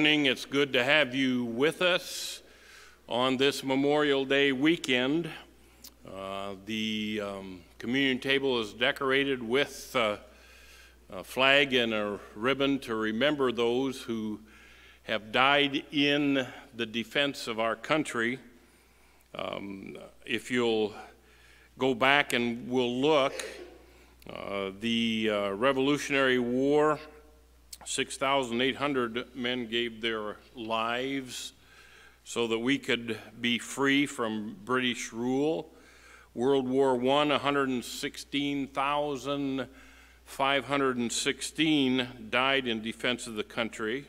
Morning. It's good to have you with us on this Memorial Day weekend. Uh, the um, communion table is decorated with uh, a flag and a ribbon to remember those who have died in the defense of our country. Um, if you'll go back and we'll look, uh, the uh, Revolutionary War 6,800 men gave their lives so that we could be free from British rule. World War I, 116,516 died in defense of the country.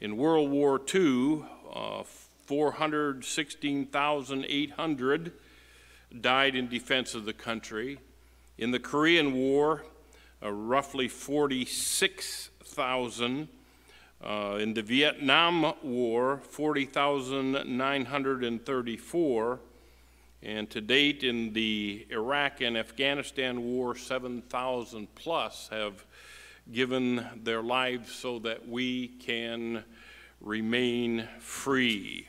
In World War II, uh, 416,800 died in defense of the country. In the Korean War, uh, roughly 46 thousand. Uh, in the Vietnam War, 40,934. And to date, in the Iraq and Afghanistan War, 7,000 plus have given their lives so that we can remain free.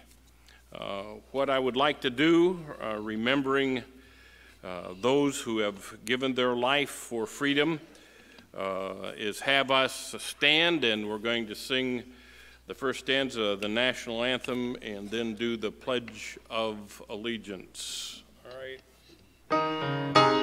Uh, what I would like to do, uh, remembering uh, those who have given their life for freedom, Uh, is have us stand, and we're going to sing the first stanza of the national anthem and then do the Pledge of Allegiance. All right.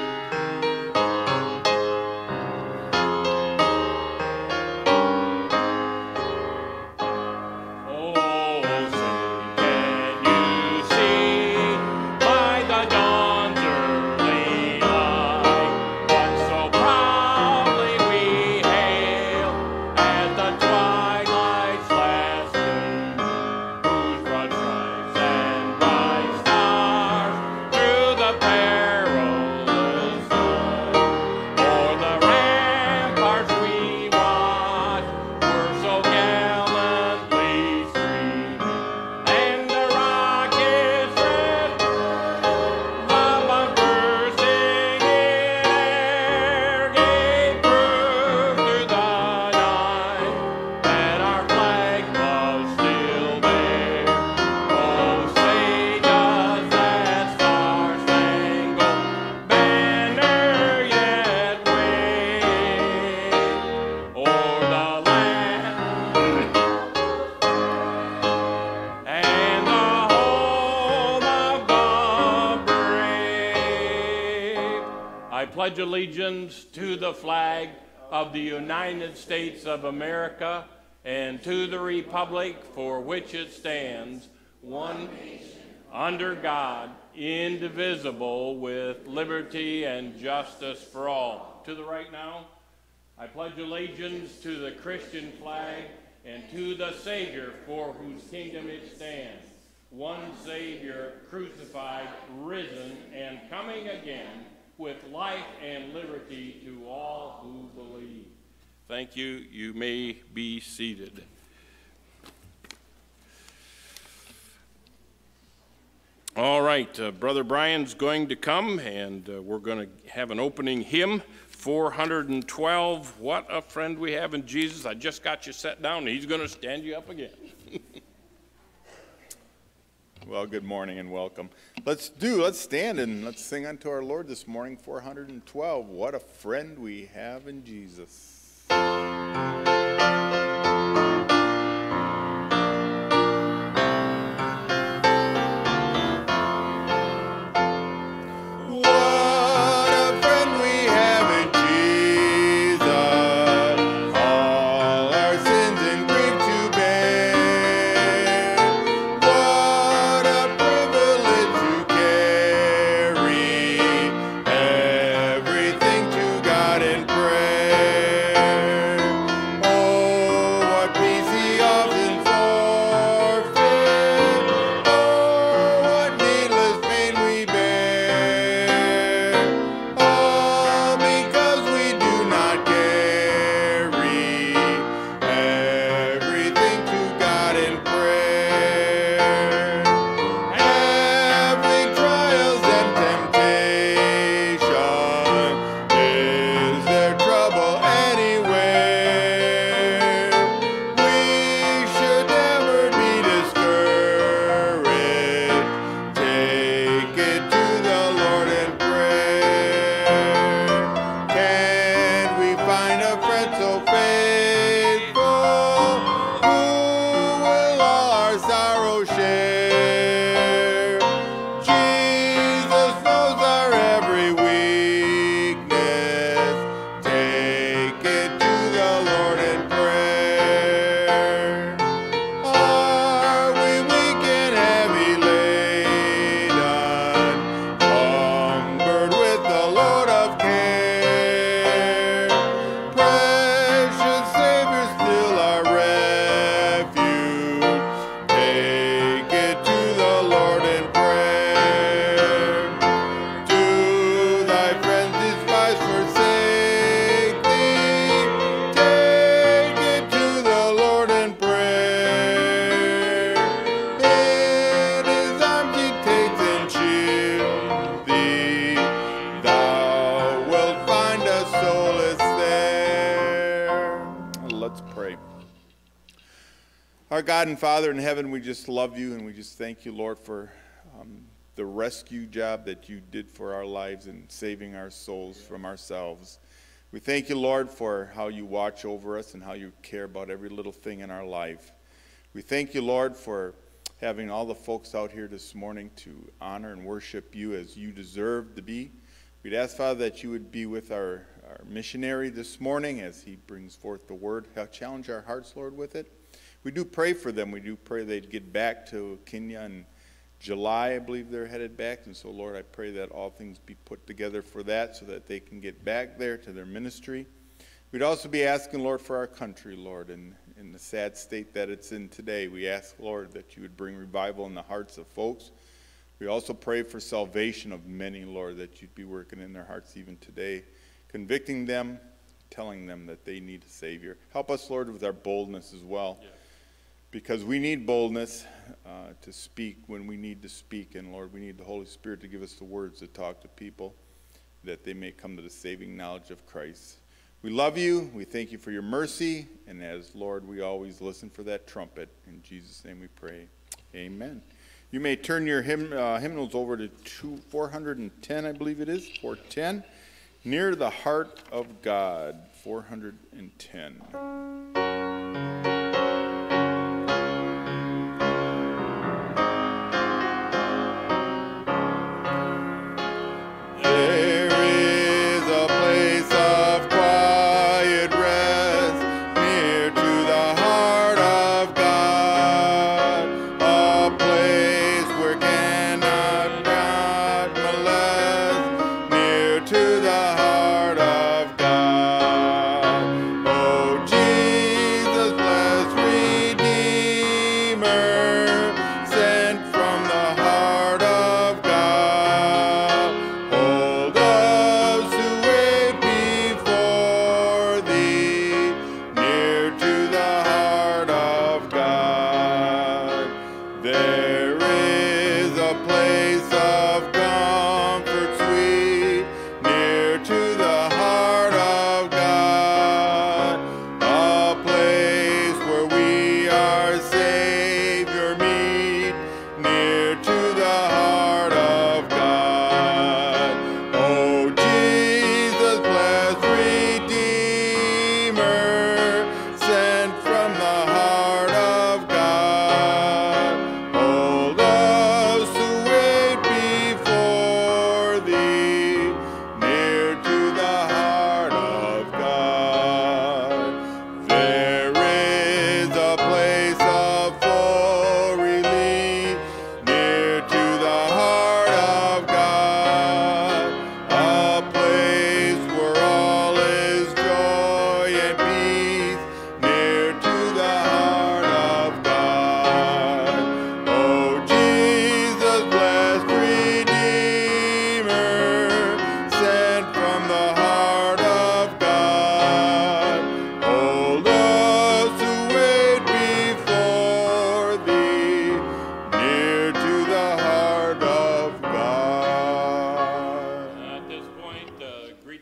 To the flag of the United States of America and to the republic for which it stands, one under God, indivisible, with liberty and justice for all. To the right now, I pledge allegiance to the Christian flag and to the Savior for whose kingdom it stands, one Savior, crucified, risen, and coming again with life and liberty to all who believe. Thank you. You may be seated. All right, uh, Brother Brian's going to come, and uh, we're going to have an opening hymn. 412, What a Friend We Have in Jesus. I just got you set down, he's going to stand you up again. Well, good morning and welcome. Let's do, let's stand and let's sing unto our Lord this morning, 412. What a friend we have in Jesus. And Father in heaven, we just love you and we just thank you, Lord, for um, the rescue job that you did for our lives and saving our souls from ourselves. We thank you, Lord, for how you watch over us and how you care about every little thing in our life. We thank you, Lord, for having all the folks out here this morning to honor and worship you as you deserve to be. We'd ask, Father, that you would be with our, our missionary this morning as he brings forth the word. Challenge our hearts, Lord, with it. We do pray for them. We do pray they'd get back to Kenya in July, I believe they're headed back. And so, Lord, I pray that all things be put together for that so that they can get back there to their ministry. We'd also be asking, Lord, for our country, Lord, and in the sad state that it's in today. We ask, Lord, that you would bring revival in the hearts of folks. We also pray for salvation of many, Lord, that you'd be working in their hearts even today, convicting them, telling them that they need a Savior. Help us, Lord, with our boldness as well. Yeah because we need boldness uh, to speak when we need to speak. And Lord, we need the Holy Spirit to give us the words to talk to people that they may come to the saving knowledge of Christ. We love you. We thank you for your mercy. And as Lord, we always listen for that trumpet. In Jesus' name we pray. Amen. You may turn your hymn, uh, hymnals over to two, 410, I believe it is, 410. Near the Heart of God, 410.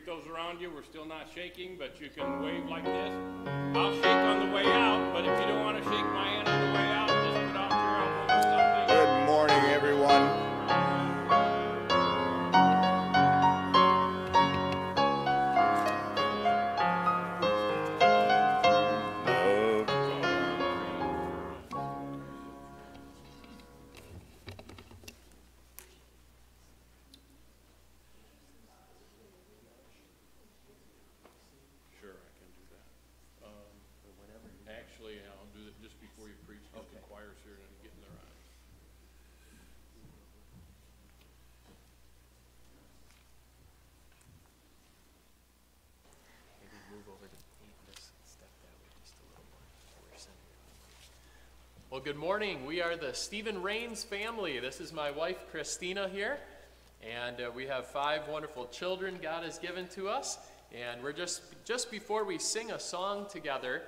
those around you. We're still not shaking, but you can wave like this. I'll shake on the way out, but if you don't want to shake my hand on the way out, Well, good morning. We are the Stephen Rains family. This is my wife, Christina, here. And uh, we have five wonderful children God has given to us. And we're just, just before we sing a song together,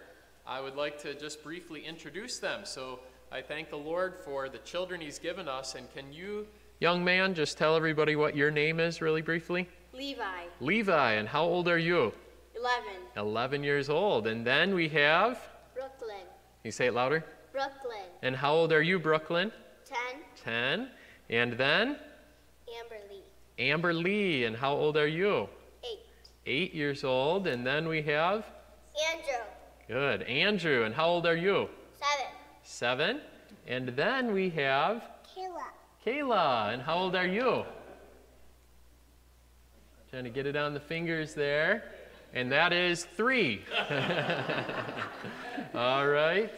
I would like to just briefly introduce them. So I thank the Lord for the children He's given us. And can you, young man, just tell everybody what your name is really briefly? Levi. Levi. And how old are you? 11. 11 years old. And then we have? Brooklyn. Can you say it louder? And how old are you, Brooklyn? 10. 10. And then Amber Lee. Amber Lee. And how old are you? 8. Eight years old. And then we have, Andrew. good, Andrew. And how old are you? 7. Seven. And then we have Kayla. Kayla. And how old are you? Trying to get it on the fingers there. And that is three. All right.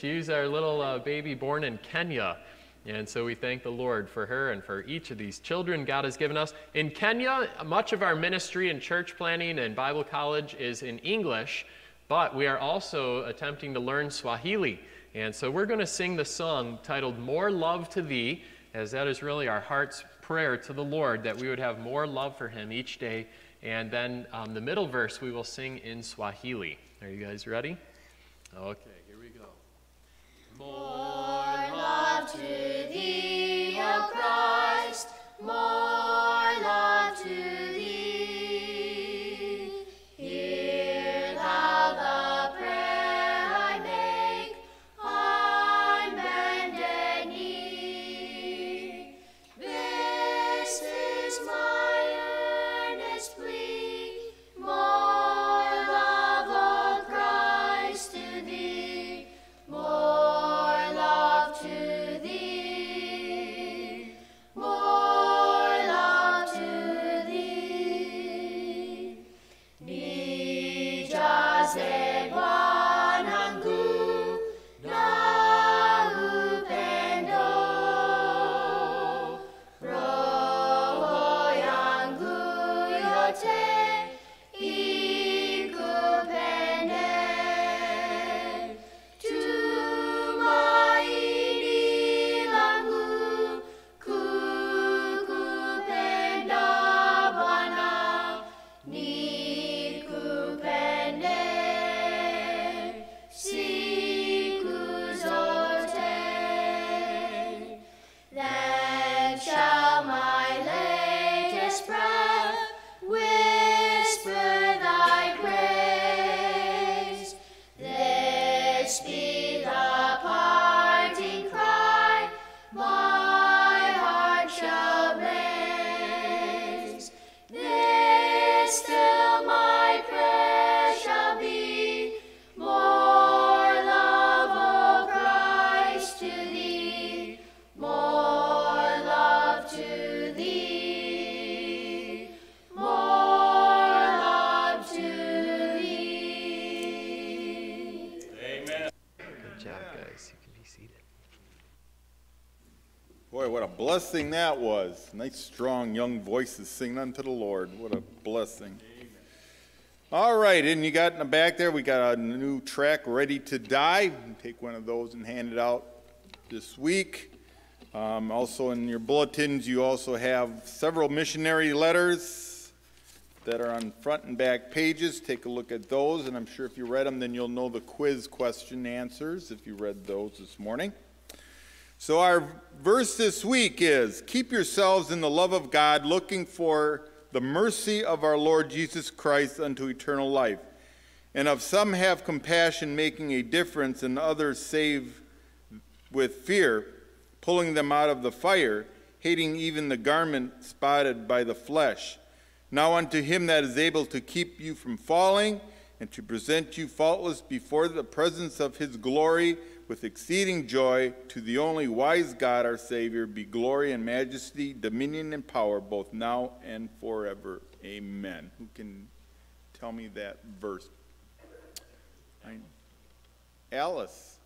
She's our little uh, baby born in Kenya. And so we thank the Lord for her and for each of these children God has given us. In Kenya, much of our ministry and church planning and Bible college is in English, but we are also attempting to learn Swahili. And so we're going to sing the song titled More Love to Thee, as that is really our heart's prayer to the Lord that we would have more love for Him each day. And then um, the middle verse we will sing in Swahili. Are you guys ready? Okay. More love to thee, blessing that was. Nice, strong, young voices singing unto the Lord. What a blessing. All right, and you got in the back there, we got a new track, Ready to Die. Take one of those and hand it out this week. Um, also, in your bulletins, you also have several missionary letters that are on front and back pages. Take a look at those, and I'm sure if you read them, then you'll know the quiz question answers if you read those this morning. So, our verse this week is Keep yourselves in the love of God, looking for the mercy of our Lord Jesus Christ unto eternal life. And of some have compassion, making a difference, and others save with fear, pulling them out of the fire, hating even the garment spotted by the flesh. Now unto him that is able to keep you from falling, and to present you faultless before the presence of his glory with exceeding joy, to the only wise God our Savior, be glory and majesty, dominion and power, both now and forever. Amen. Who can tell me that verse? I- Alice.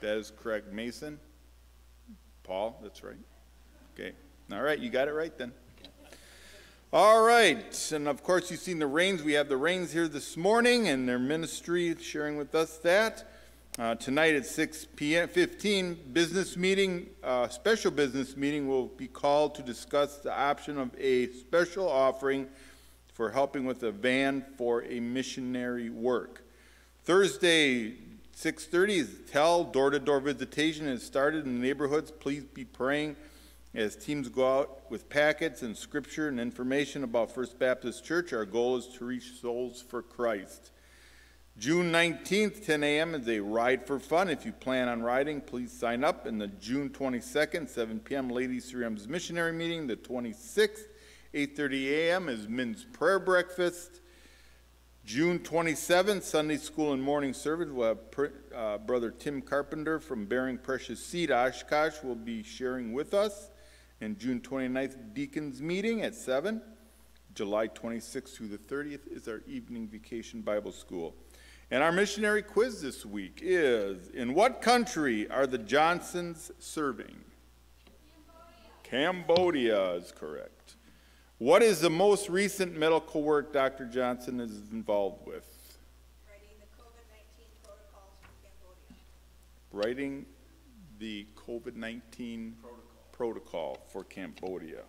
That is correct. Mason? Paul, that's right. Okay. All right, you got it right then. All right, and of course, you've seen the Rains. We have the Rains here this morning, and their ministry sharing with us that. Uh, tonight at 6 p.m. 15 business meeting, uh, special business meeting will be called to discuss the option of a special offering for helping with a van for a missionary work. Thursday, 6:30 is tell door-to-door visitation has started in the neighborhoods. Please be praying as teams go out with packets and scripture and information about First Baptist Church. Our goal is to reach souls for Christ. June 19th, 10 a.m. is a Ride for Fun. If you plan on riding, please sign up. And the June 22nd, 7 p.m. Ladies 3M's Missionary Meeting. The 26th, 8.30 a.m. is Men's Prayer Breakfast. June 27th, Sunday School and Morning Service. We'll have uh, Brother Tim Carpenter from Bearing Precious Seed Oshkosh will be sharing with us. And June 29th, Deacons Meeting at 7. July 26th through the 30th is our evening vacation Bible school. And our missionary quiz this week is In what country are the Johnsons serving? Cambodia. Cambodia is correct. What is the most recent medical work Dr. Johnson is involved with? writing the COVID-19 protocols for Cambodia. Writing the COVID 19 protocol for Cambodia.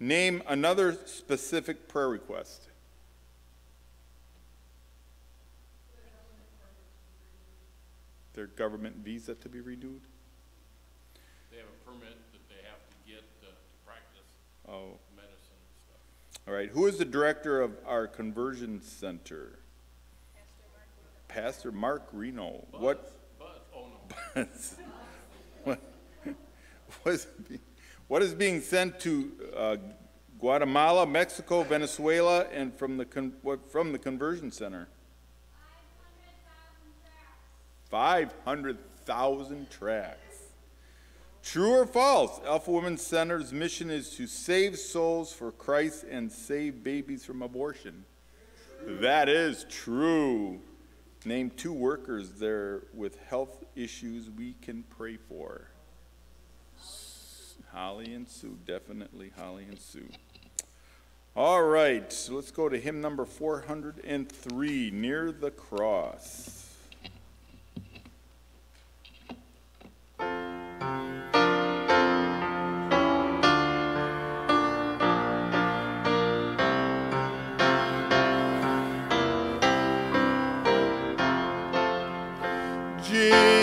Name another specific prayer request. Their government visa to be renewed? They have a permit that they have to get to to practice Oh, medicine and stuff. all right. Who is the director of our conversion center? Pastor Mark Reno. What? But, oh no, what, what what is being sent to uh, Guatemala, Mexico, Venezuela, and from the from the conversion center? Five hundred thousand tracks. True or false? Alpha Women's Center's mission is to save souls for Christ and save babies from abortion. That is true. Name two workers there with health issues we can pray for. Holly and Sue, definitely Holly and Sue. All right, so let's go to hymn number 403, Near the Cross. Jesus,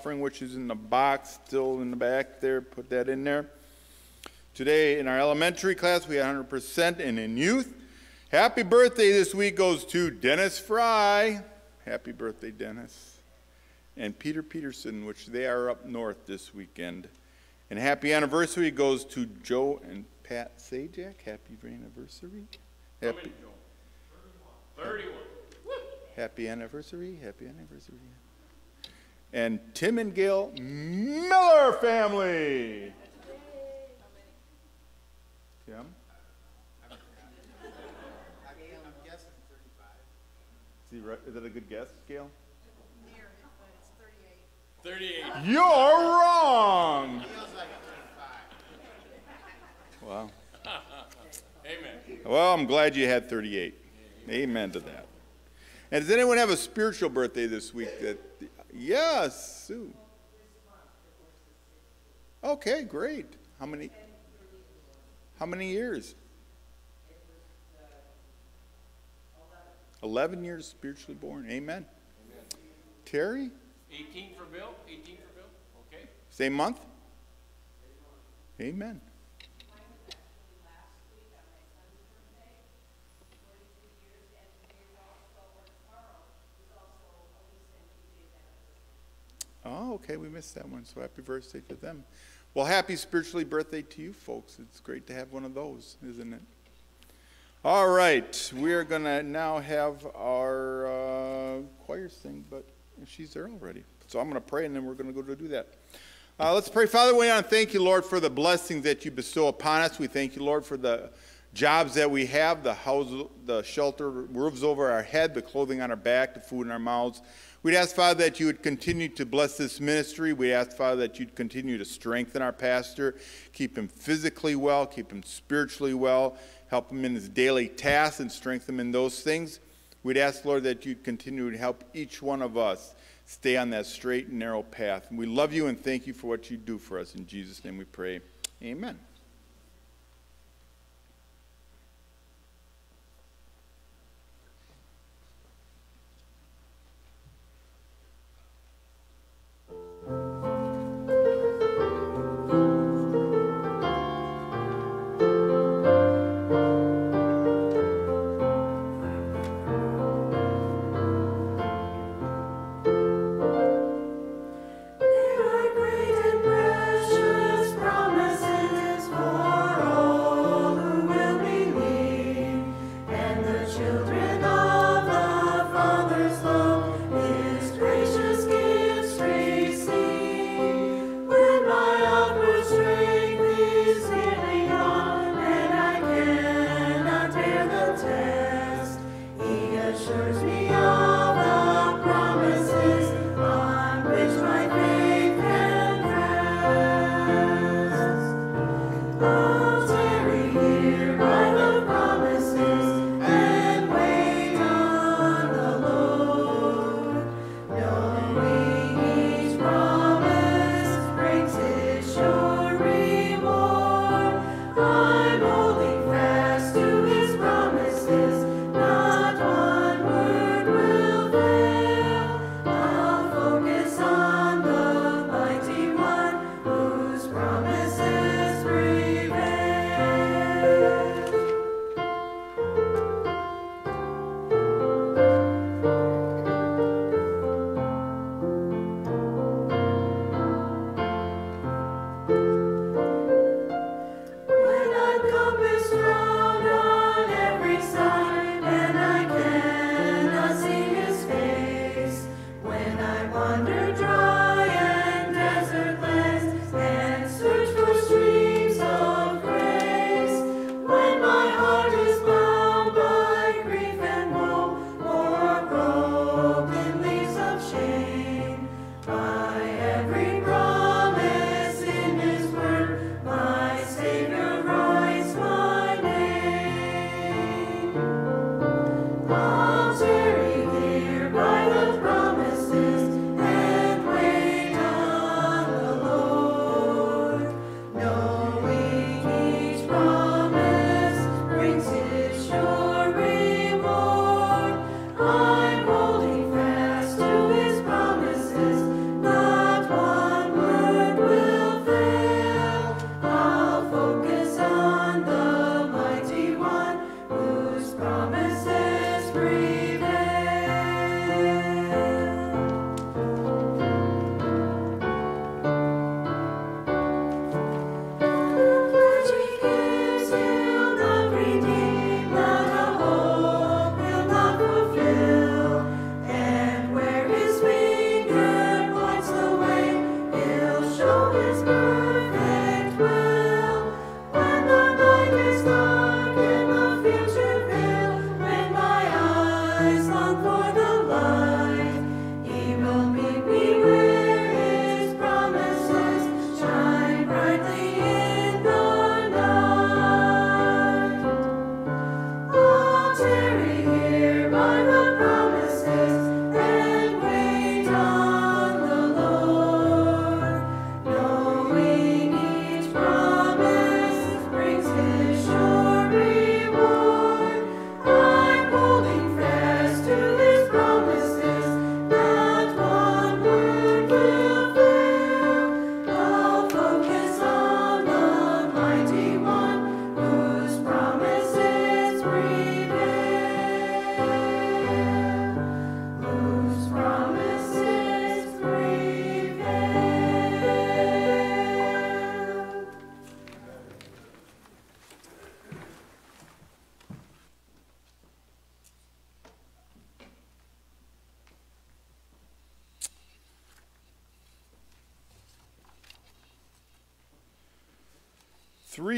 offering, which is in the box, still in the back there. Put that in there. Today in our elementary class, we had 100%, and in youth, happy birthday this week goes to Dennis Fry. Happy birthday, Dennis. And Peter Peterson, which they are up north this weekend. And happy anniversary goes to Joe and Pat Sajak. Happy anniversary. Happy, 31. happy anniversary. Happy anniversary. And Tim and Gail Miller family. Tim? Is, he right? Is that a good guess, Gail? Near, but it's thirty-eight. 38. You're wrong. Wow. Amen. Well, I'm glad you had 38. Amen to that. And does anyone have a spiritual birthday this week? That yes, Sue. Okay, great. How many? How many years? Eleven years spiritually born. Amen. Terry, 18 for Bill? 18 for Bill? Okay. same month. Amen. Oh, okay, we missed that one. So happy birthday to them. Well, happy spiritually birthday to you folks. It's great to have one of those, isn't it? All right, we are going to now have our uh, choir sing, but she's there already. So I'm going to pray and then we're going to go to do that. Uh, let's pray. Father, we want to thank you, Lord, for the blessings that you bestow upon us. We thank you, Lord, for the jobs that we have, the house, the shelter, roofs over our head, the clothing on our back, the food in our mouths. We'd ask, Father, that you would continue to bless this ministry. We ask, Father, that you'd continue to strengthen our pastor, keep him physically well, keep him spiritually well, help him in his daily tasks, and strengthen him in those things. We'd ask, Lord, that you'd continue to help each one of us stay on that straight and narrow path. And we love you and thank you for what you do for us. In Jesus' name we pray. Amen.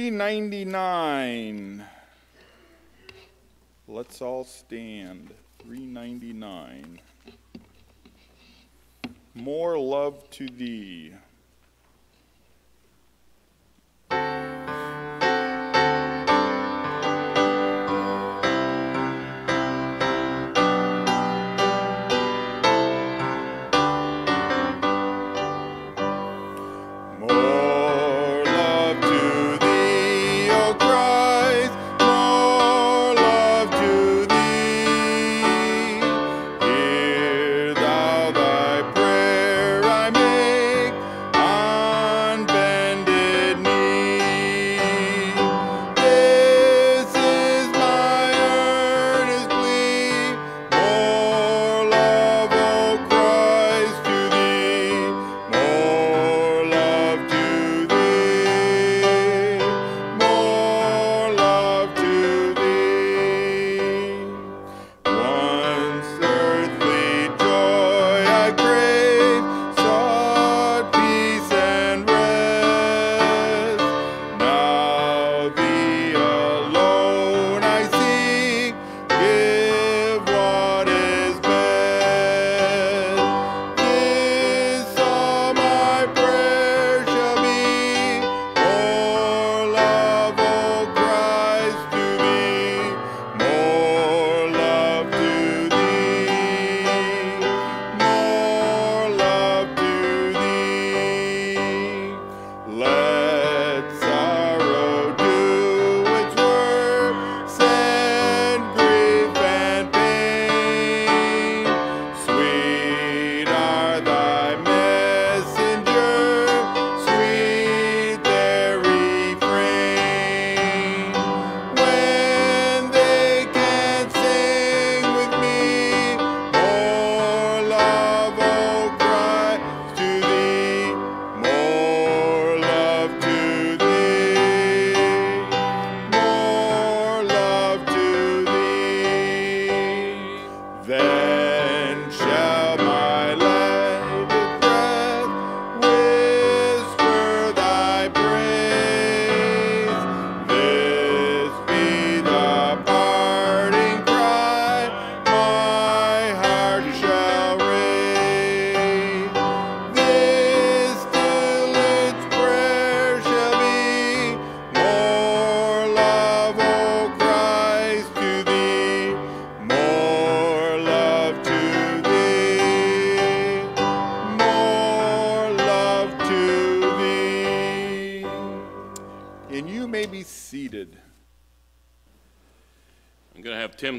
399. Let's all stand. 399. More love to thee.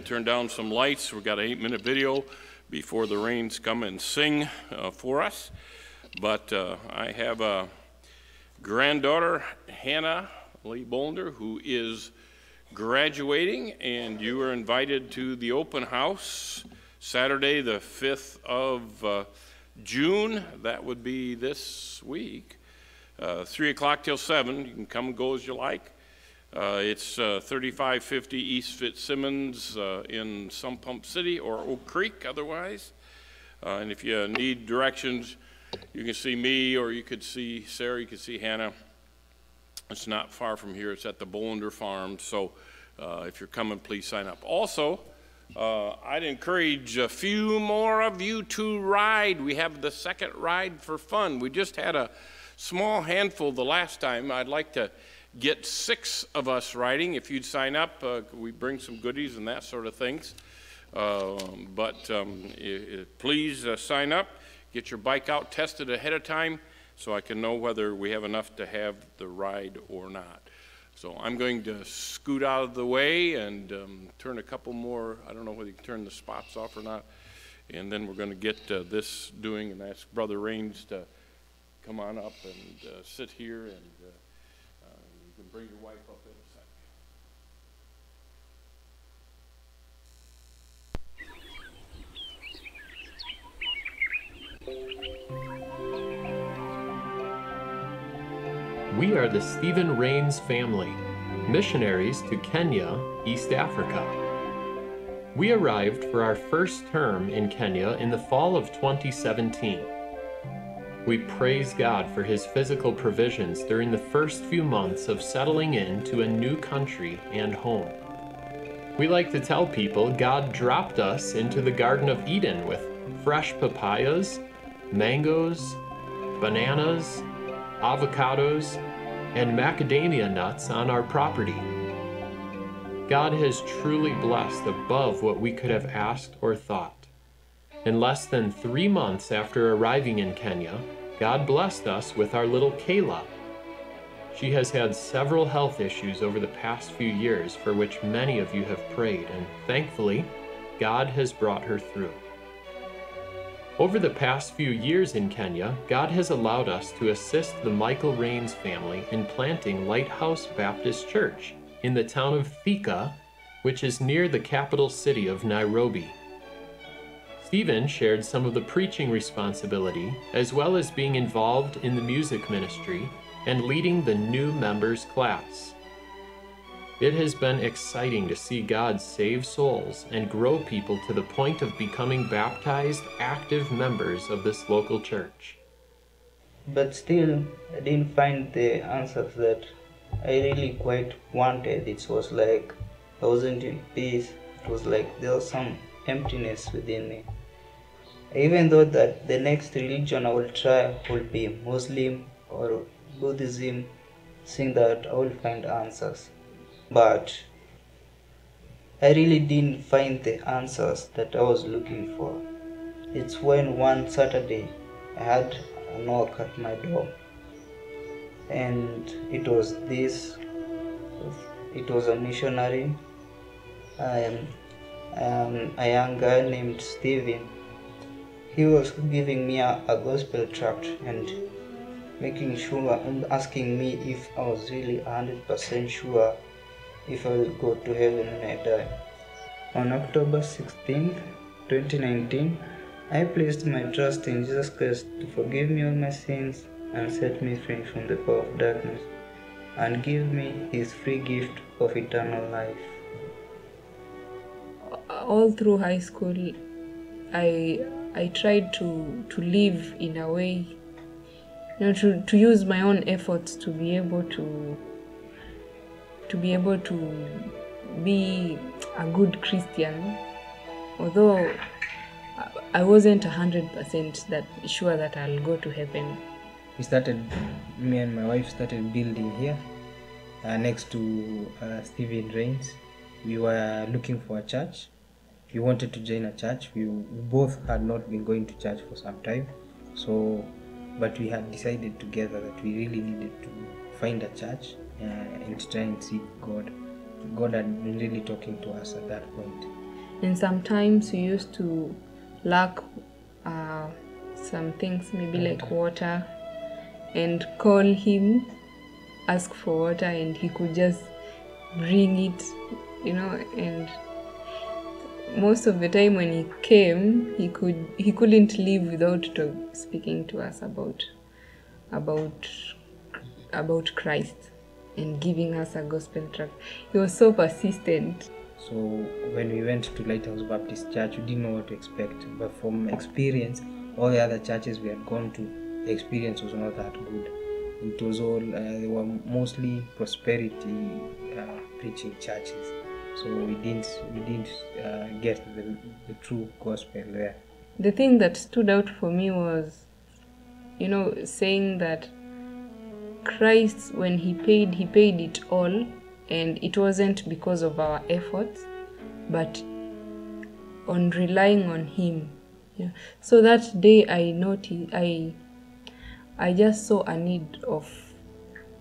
Turn down some lights. We've got an eight minute video before the rains come and sing uh, for us. But uh, I have a granddaughter, Hannah Lee Bolder, who is graduating, and you are invited to the open house Saturday, the 5th of uh, June. That would be this week. Uh, 3 o'clock till 7. You can come and go as you like. Uh, it's uh, 3550 East Fitzsimmons uh, in Sun Pump City or Oak Creek otherwise. And if you need directions, you can see me or you could see Sarah, you could see Hannah. It's not far from here. It's at the Bolander Farm. So uh, if you're coming, please sign up. Also, uh, I'd encourage a few more of you to ride. We have the second ride for fun. We just had a small handful the last time. I'd like to get six of us riding. If you'd sign up, uh, we bring some goodies and that sort of things. Um, but um, please uh, sign up, get your bike out tested ahead of time so I can know whether we have enough to have the ride or not. So I'm going to scoot out of the way and um, turn a couple more, I don't know whether you can turn the spots off or not. And then we're going to get uh, this doing and ask Brother Rains to come on up and uh, sit here and uh, uh, you can bring your wife up in a second. We are the Stephen Rains family, missionaries to Kenya, East Africa. We arrived for our first term in Kenya in the fall of 2017. We praise God for His physical provisions during the first few months of settling into a new country and home. We like to tell people God dropped us into the Garden of Eden with fresh papayas, mangoes, bananas, avocados, and macadamia nuts on our property. God has truly blessed above what we could have asked or thought. In less than three months after arriving in Kenya, God blessed us with our little Kayla. She has had several health issues over the past few years for which many of you have prayed, and thankfully, God has brought her through. Over the past few years in Kenya, God has allowed us to assist the Michael Rains family in planting Lighthouse Baptist Church in the town of Thika, which is near the capital city of Nairobi. Stephen shared some of the preaching responsibility, as well as being involved in the music ministry and leading the new members class. It has been exciting to see God save souls and grow people to the point of becoming baptized, active members of this local church. But still, I didn't find the answers that I really quite wanted. It was like I wasn't in peace. It was like there was some emptiness within me. Even though that the next religion I will try will be Muslim or Buddhism, seeing that I will find answers. But I really didn't find the answers that I was looking for. It's when one Saturday I had a knock at my door, and it was this. It was a missionary, um, um, a young guy named Stephen. He was giving me a, a gospel tract and making sure and asking me if I was really 100% sure if I will go to heaven when I die. On October 16, 2019, I placed my trust in Jesus Christ to forgive me all my sins and set me free from the power of darkness and give me his free gift of eternal life. all through high school i i tried to to live in a way you know to, to use my own efforts to be able to to be able to be a good christian. Although I- wasn't 100% that sure that i'll go to heaven. We started me and my wife started building here uh, next to uh, stephen rains. We were looking for a church we wanted to join a church we, we both had not been going to church for some time so but we had decided together that we really needed to find a church uh, and try and seek god god had been really talking to us at that point. point and sometimes we used to lack uh, some things maybe like water and call him ask for water and he could just bring it you know and most of the time when he came he could he couldn't leave without to, speaking to us about about about christ and giving us a gospel tract he was so persistent So when we went to Lighthouse Baptist Church, we didn't know what to expect. But from experience, all the other churches we had gone to, the experience was not that good. It was all uh, they were mostly prosperity uh, preaching churches. So we didn't we didn't uh, get the, the true gospel there. the thing that stood out for me was you know saying that christ when he paid he paid it all and it wasn't because of our efforts but on relying on him yeah. so that day i noticed i i just saw a need of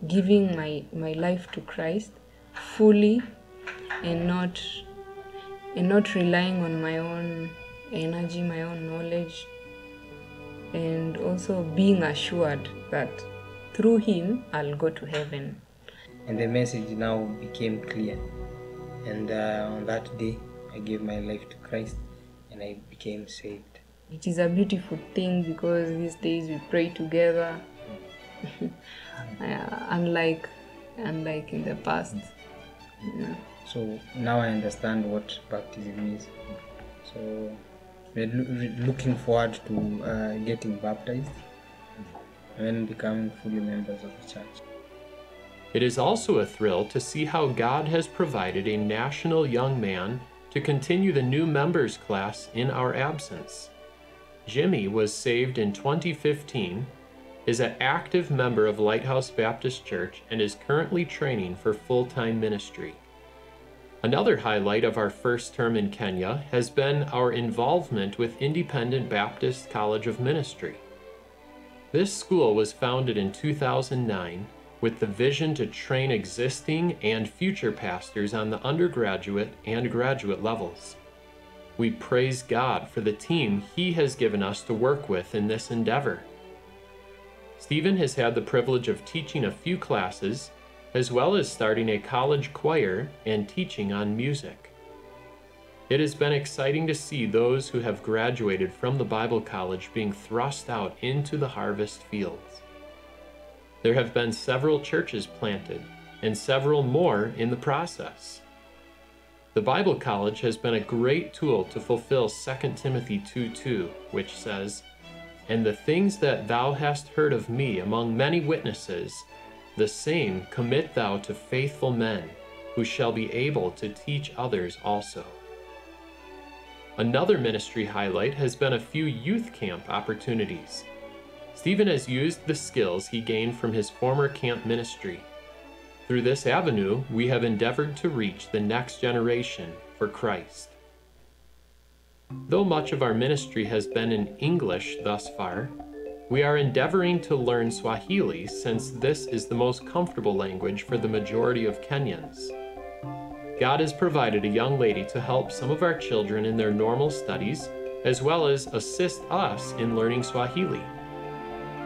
giving my my life to christ fully and not and not relying on my own energy, my own knowledge, and also being assured that through Him I'll go to heaven. And the message now became clear. And uh, on that day, I gave my life to Christ, and I became saved. It is a beautiful thing because these days we pray together, uh, unlike unlike in the past. Yeah. So now I understand what baptism is. So we're loo- looking forward to uh, getting baptized and becoming fully members of the church. It is also a thrill to see how God has provided a national young man to continue the new members class in our absence. Jimmy was saved in 2015, is an active member of Lighthouse Baptist Church, and is currently training for full time ministry. Another highlight of our first term in Kenya has been our involvement with Independent Baptist College of Ministry. This school was founded in 2009 with the vision to train existing and future pastors on the undergraduate and graduate levels. We praise God for the team He has given us to work with in this endeavor. Stephen has had the privilege of teaching a few classes, as well as starting a college choir and teaching on music. It has been exciting to see those who have graduated from the Bible College being thrust out into the harvest fields. There have been several churches planted, and several more in the process. The Bible College has been a great tool to fulfill 2 Timothy 2 2, which says, And the things that thou hast heard of me among many witnesses, the same commit thou to faithful men, who shall be able to teach others also. Another ministry highlight has been a few youth camp opportunities. Stephen has used the skills he gained from his former camp ministry. Through this avenue, we have endeavored to reach the next generation for Christ. Though much of our ministry has been in English thus far, we are endeavoring to learn Swahili since this is the most comfortable language for the majority of Kenyans. God has provided a young lady to help some of our children in their normal studies, as well as assist us in learning Swahili.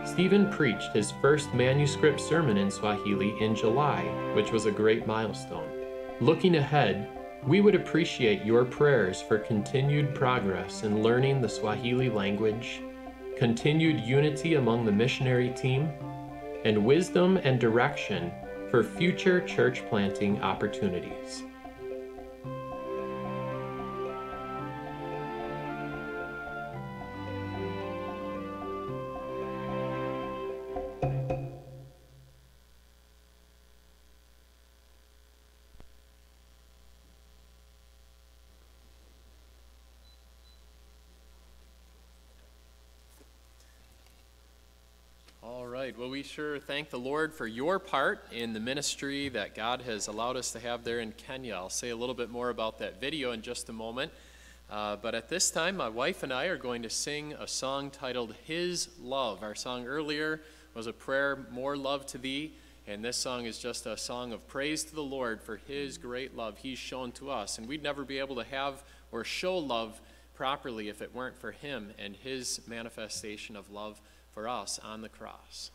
Stephen preached his first manuscript sermon in Swahili in July, which was a great milestone. Looking ahead, we would appreciate your prayers for continued progress in learning the Swahili language, continued unity among the missionary team, and wisdom and direction for future church planting opportunities. Sure thank the Lord for your part in the ministry that God has allowed us to have there in Kenya. I'll say a little bit more about that video in just a moment. Uh, but at this time, my wife and I are going to sing a song titled His Love. Our song earlier was a prayer, More Love to Thee. And this song is just a song of praise to the Lord for His great love He's shown to us. And we'd never be able to have or show love properly if it weren't for Him and His manifestation of love for us on the cross.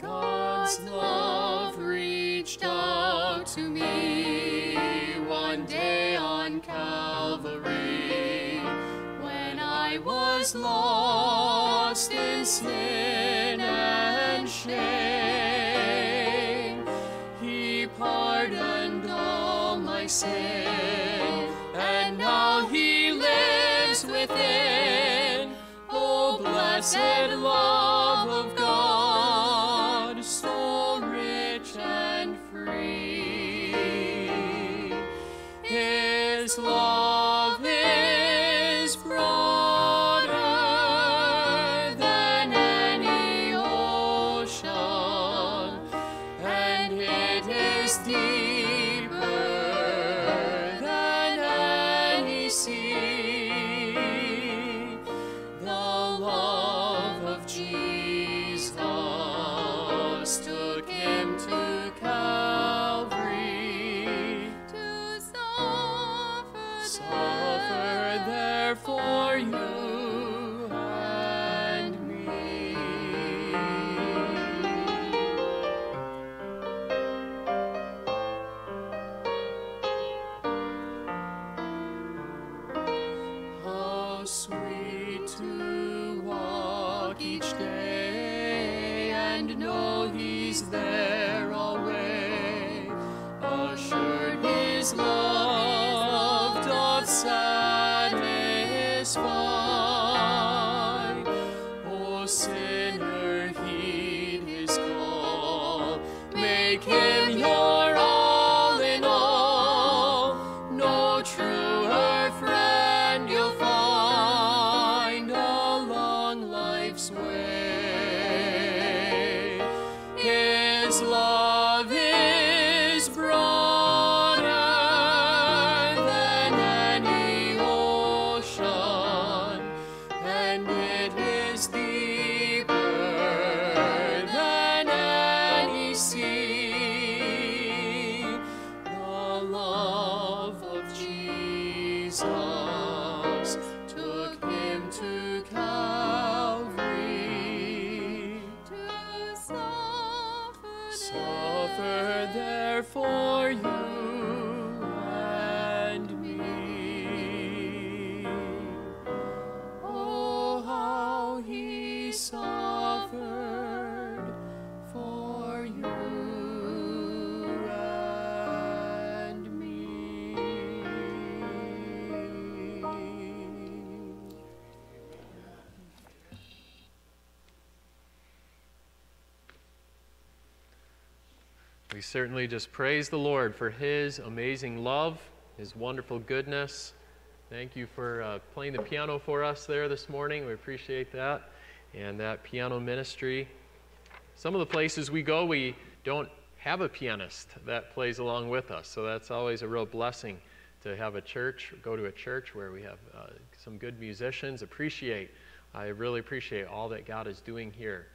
God's love reached out to me one day on Calvary when I was lost in sin and shame. He pardoned all my sin, blessed love we certainly just praise the Lord for His amazing love, His wonderful goodness. Thank you for uh, playing the piano for us there this morning. We appreciate that. And that piano ministry. Some of the places we go, we don't have a pianist that plays along with us. So that's always a real blessing to have a church, go to a church where we have uh, some good musicians. Appreciate, I really appreciate all that God is doing here.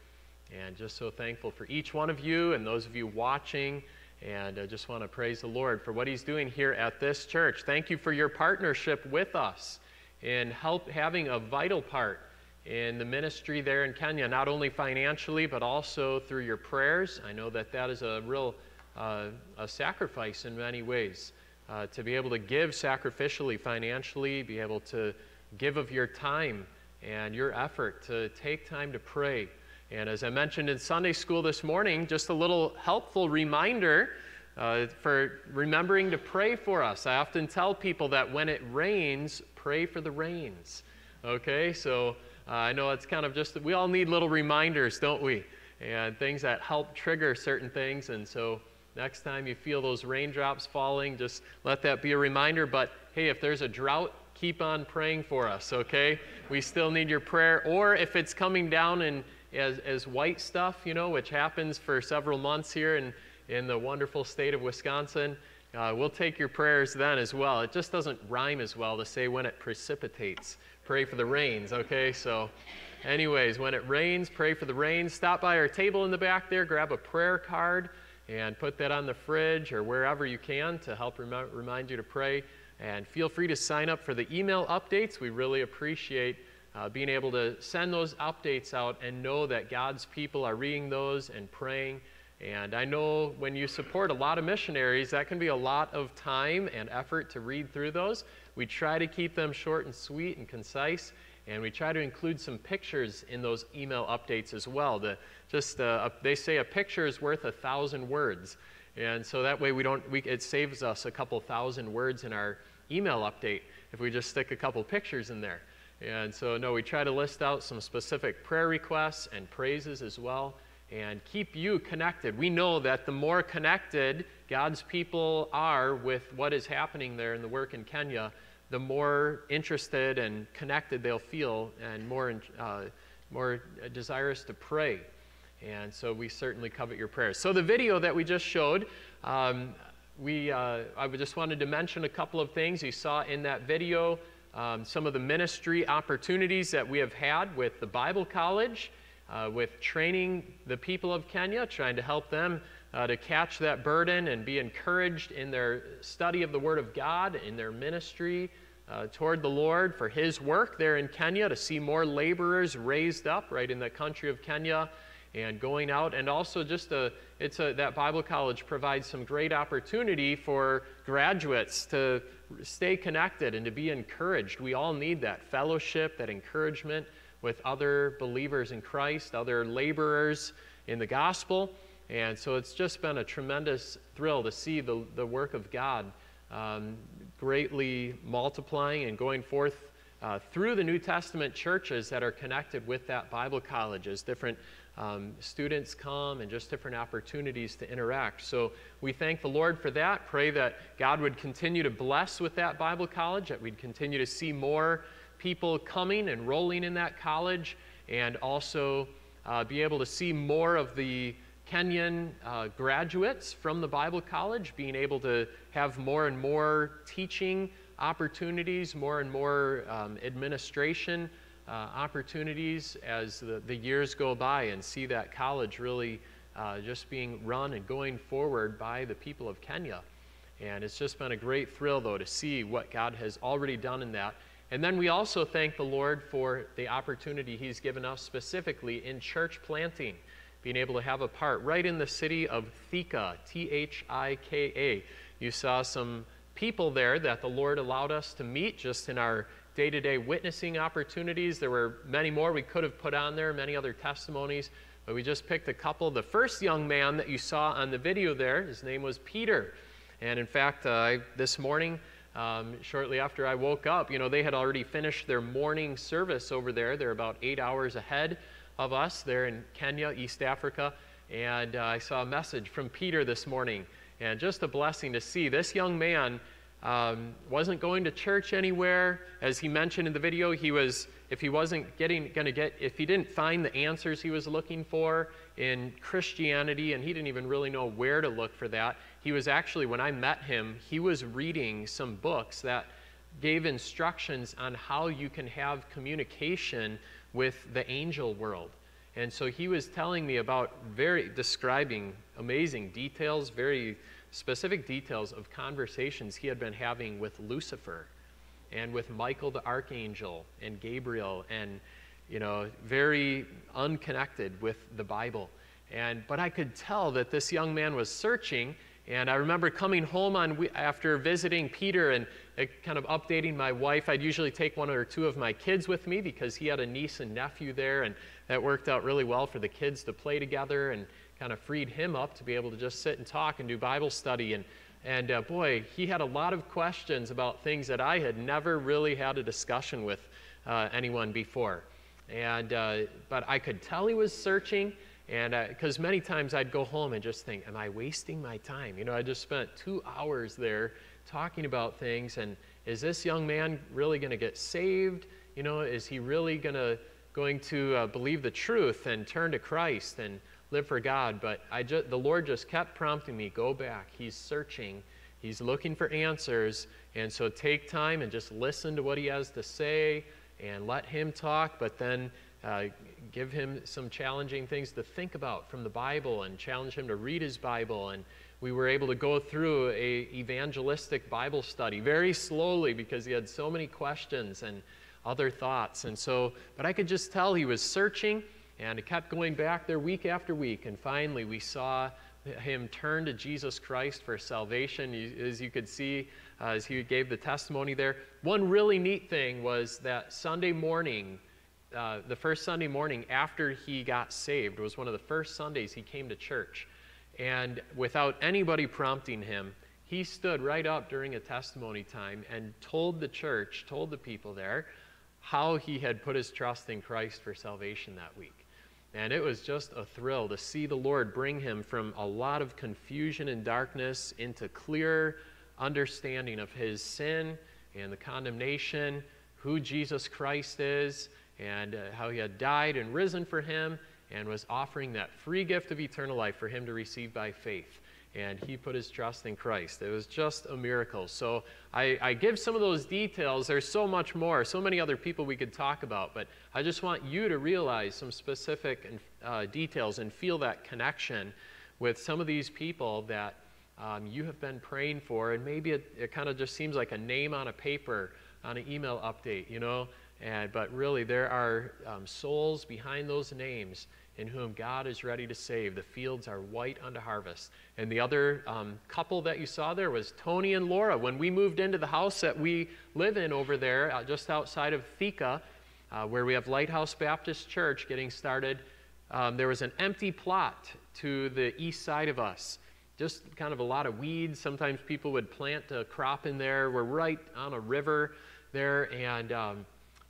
And just so thankful for each one of you and those of you watching. And I just want to praise the Lord for what He's doing here at this church. Thank you for your partnership with us in help having a vital part in the ministry there in Kenya, not only financially, but also through your prayers. I know that that is a real uh, a sacrifice in many ways. Uh, to be able to give sacrificially, financially, be able to give of your time and your effort to take time to pray. And as I mentioned in Sunday school this morning, just a little helpful reminder uh, for remembering to pray for us. I often tell people that when it rains, pray for the rains. Okay, so uh, I know it's kind of just, we all need little reminders, don't we? And things that help trigger certain things. And so next time you feel those raindrops falling, just let that be a reminder. But hey, if there's a drought, keep on praying for us, okay? We still need your prayer. Or if it's coming down in, as, as white stuff, you know, which happens for several months here in, in the wonderful state of Wisconsin, uh, we'll take your prayers then as well. It just doesn't rhyme as well to say when it precipitates. Pray for the rains, okay? So, anyways, when it rains, pray for the rains. Stop by our table in the back there, grab a prayer card, and put that on the fridge or wherever you can to help rem- remind you to pray. And feel free to sign up for the email updates. We really appreciate uh, being able to send those updates out and know that God's people are reading those and praying. And I know when you support a lot of missionaries, that can be a lot of time and effort to read through those. We try to keep them short and sweet and concise, and we try to include some pictures in those email updates as well. The, just uh, they say a picture is worth a thousand words, and so that way we don't. We, it saves us a couple thousand words in our email update if we just stick a couple pictures in there. And so no, we try to list out some specific prayer requests and praises as well and keep you connected. We know that the more connected God's people are with what is happening there in the work in Kenya, the more interested and connected they'll feel and more, uh, more desirous to pray. And so we certainly covet your prayers. So the video that we just showed, um, we, uh, I just wanted to mention a couple of things. You saw in that video um, some of the ministry opportunities that we have had with the Bible College uh, with training the people of Kenya, trying to help them uh, to catch that burden and be encouraged in their study of the Word of God, in their ministry uh, toward the Lord for His work there in Kenya, to see more laborers raised up right in the country of Kenya and going out. And also just a, it's a, that bible college provides some great opportunity for graduates to stay connected and to be encouraged we all need that fellowship that encouragement with other believers in Christ, other laborers in the gospel. And so it's just been a tremendous thrill to see the, the work of God um, greatly multiplying and going forth uh, through the New Testament churches that are connected with that Bible college as different um, students come and just different opportunities to interact. So we thank the Lord for that. Pray that God would continue to bless with that Bible college, that we'd continue to see more people coming, and rolling in that college, and also uh, be able to see more of the Kenyan uh, graduates from the Bible College, being able to have more and more teaching opportunities, more and more um, administration uh, opportunities as the, the, years go by, and see that college really uh, just being run and going forward by the people of Kenya. And it's just been a great thrill, though, to see what God has already done in that and then we also thank the Lord for the opportunity He's given us specifically in church planting, being able to have a part right in the city of Thika, T H I K A. You saw some people there that the Lord allowed us to meet just in our day to day witnessing opportunities. There were many more we could have put on there, many other testimonies, but we just picked a couple. The first young man that you saw on the video there, his name was Peter. And in fact, uh, this morning, um, shortly after I woke up, you know, they had already finished their morning service over there. They're about eight hours ahead of us there in Kenya, East Africa. and uh, I saw a message from Peter this morning, and just a blessing to see this young man um, wasn't going to church anywhere. As he mentioned in the video, he was, if he wasn't getting, going to get, if he didn't find the answers he was looking for in Christianity, and he didn't even really know where to look for that, he was actually, when I met him, he was reading some books that gave instructions on how you can have communication with the angel world. And so he was telling me about very, describing amazing details, very specific details of conversations he had been having with Lucifer and with Michael the archangel and Gabriel and you know very unconnected with the Bible. And but I could tell that this young man was searching and I remember coming home on after visiting Peter and kind of updating my wife. I'd usually take one or two of my kids with me because he had a niece and nephew there and that worked out really well for the kids to play together. And kind of freed him up to be able to just sit and talk and do Bible study. And, and uh, boy, he had a lot of questions about things that I had never really had a discussion with uh, anyone before. And, uh, but I could tell he was searching, and because uh, many times I'd go home and just think, am I wasting my time? You know, I just spent two hours there talking about things, and is this young man really going to get saved? You know, is he really going to going to uh, believe the truth and turn to Christ? And live for God, but I just, the Lord just kept prompting me, go back. He's searching, He's looking for answers. And so take time and just listen to what He has to say and let Him talk, but then uh, give Him some challenging things to think about from the Bible and challenge Him to read His Bible. And we were able to go through a evangelistic Bible study very slowly because he had so many questions and other thoughts. And so, but I could just tell he was searching and it kept going back there week after week. And finally, we saw him turn to Jesus Christ for salvation, as you could see uh, as he gave the testimony there. One really neat thing was that Sunday morning, uh, the first Sunday morning after he got saved, was one of the first Sundays he came to church. And without anybody prompting him, he stood right up during a testimony time and told the church, told the people there, how he had put his trust in Christ for salvation that week. And it was just a thrill to see the Lord bring him from a lot of confusion and darkness into clear understanding of his sin and the condemnation, who Jesus Christ is, and uh, how he had died and risen for him, and was offering that free gift of eternal life for him to receive by faith and he put his trust in Christ. It was just a miracle. So I, I, give some of those details. There's so much more, so many other people we could talk about, but I just want you to realize some specific uh, details and feel that connection with some of these people that um, you have been praying for, and maybe it, it kind of just seems like a name on a paper, on an email update, you know? And, but really, there are um, souls behind those names in whom God is ready to save. The fields are white unto harvest. And the other um, couple that you saw there was Tony and Laura. When we moved into the house that we live in over there, uh, just outside of Thika, uh, where we have Lighthouse Baptist Church getting started, um, there was an empty plot to the east side of us. Just kind of a lot of weeds. Sometimes people would plant a crop in there. We're right on a river there, and um,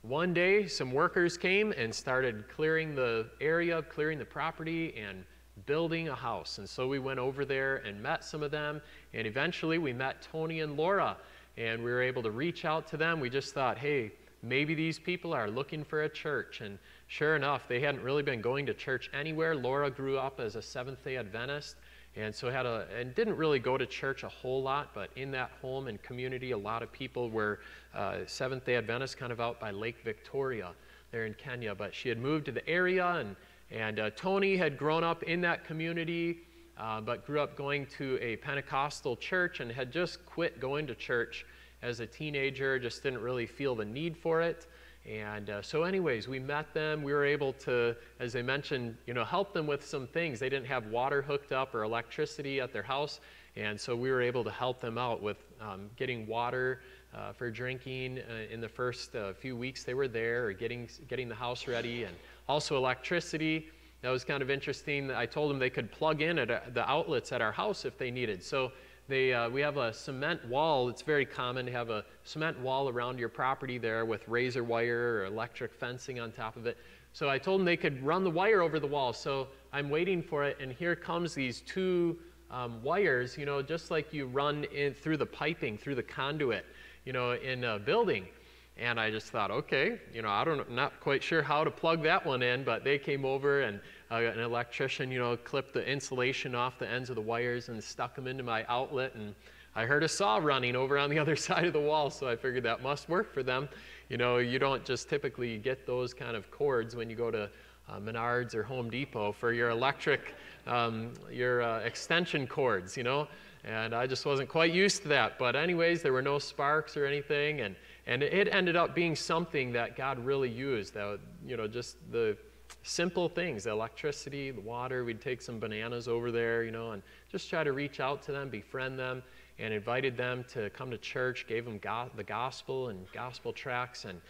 one day, some workers came and started clearing the area, clearing the property, and building a house. And so we went over there and met some of them. And eventually, we met Tony and Laura, and we were able to reach out to them. We just thought, hey, maybe these people are looking for a church. And sure enough, they hadn't really been going to church anywhere. Laura grew up as a Seventh day Adventist. And so had a and didn't really go to church a whole lot, but in that home and community, a lot of people were uh, Seventh Day Adventists, kind of out by Lake Victoria, there in Kenya. But she had moved to the area, and and uh, Tony had grown up in that community, uh, but grew up going to a Pentecostal church and had just quit going to church as a teenager. Just didn't really feel the need for it. And uh, so, anyways, we met them. We were able to, as I mentioned, you know, help them with some things. They didn't have water hooked up or electricity at their house, and so we were able to help them out with um, getting water uh, for drinking uh, in the first uh, few weeks they were there, or getting getting the house ready, and also electricity. That was kind of interesting. I told them they could plug in at uh, the outlets at our house if they needed. So they, uh, we have a cement wall. It's very common to have a cement wall around your property there with razor wire or electric fencing on top of it. So I told them they could run the wire over the wall. So I'm waiting for it, and here comes these two um, wires, you know, just like you run in through the piping, through the conduit, you know, in a building. And I just thought, okay, you know, I don't, not quite sure how to plug that one in, but they came over and uh, an electrician, you know, clipped the insulation off the ends of the wires and stuck them into my outlet. And I heard a saw running over on the other side of the wall, so I figured that must work for them. You know, you don't just typically get those kind of cords when you go to uh, Menards or Home Depot for your electric, um, your uh, extension cords, you know. And I just wasn't quite used to that. But anyways, there were no sparks or anything, and and it ended up being something that God really used. That you know, just the simple things, the electricity, the water. We'd take some bananas over there, you know, and just try to reach out to them, befriend them, and invited them to come to church. Gave them go- the gospel and gospel tracts, and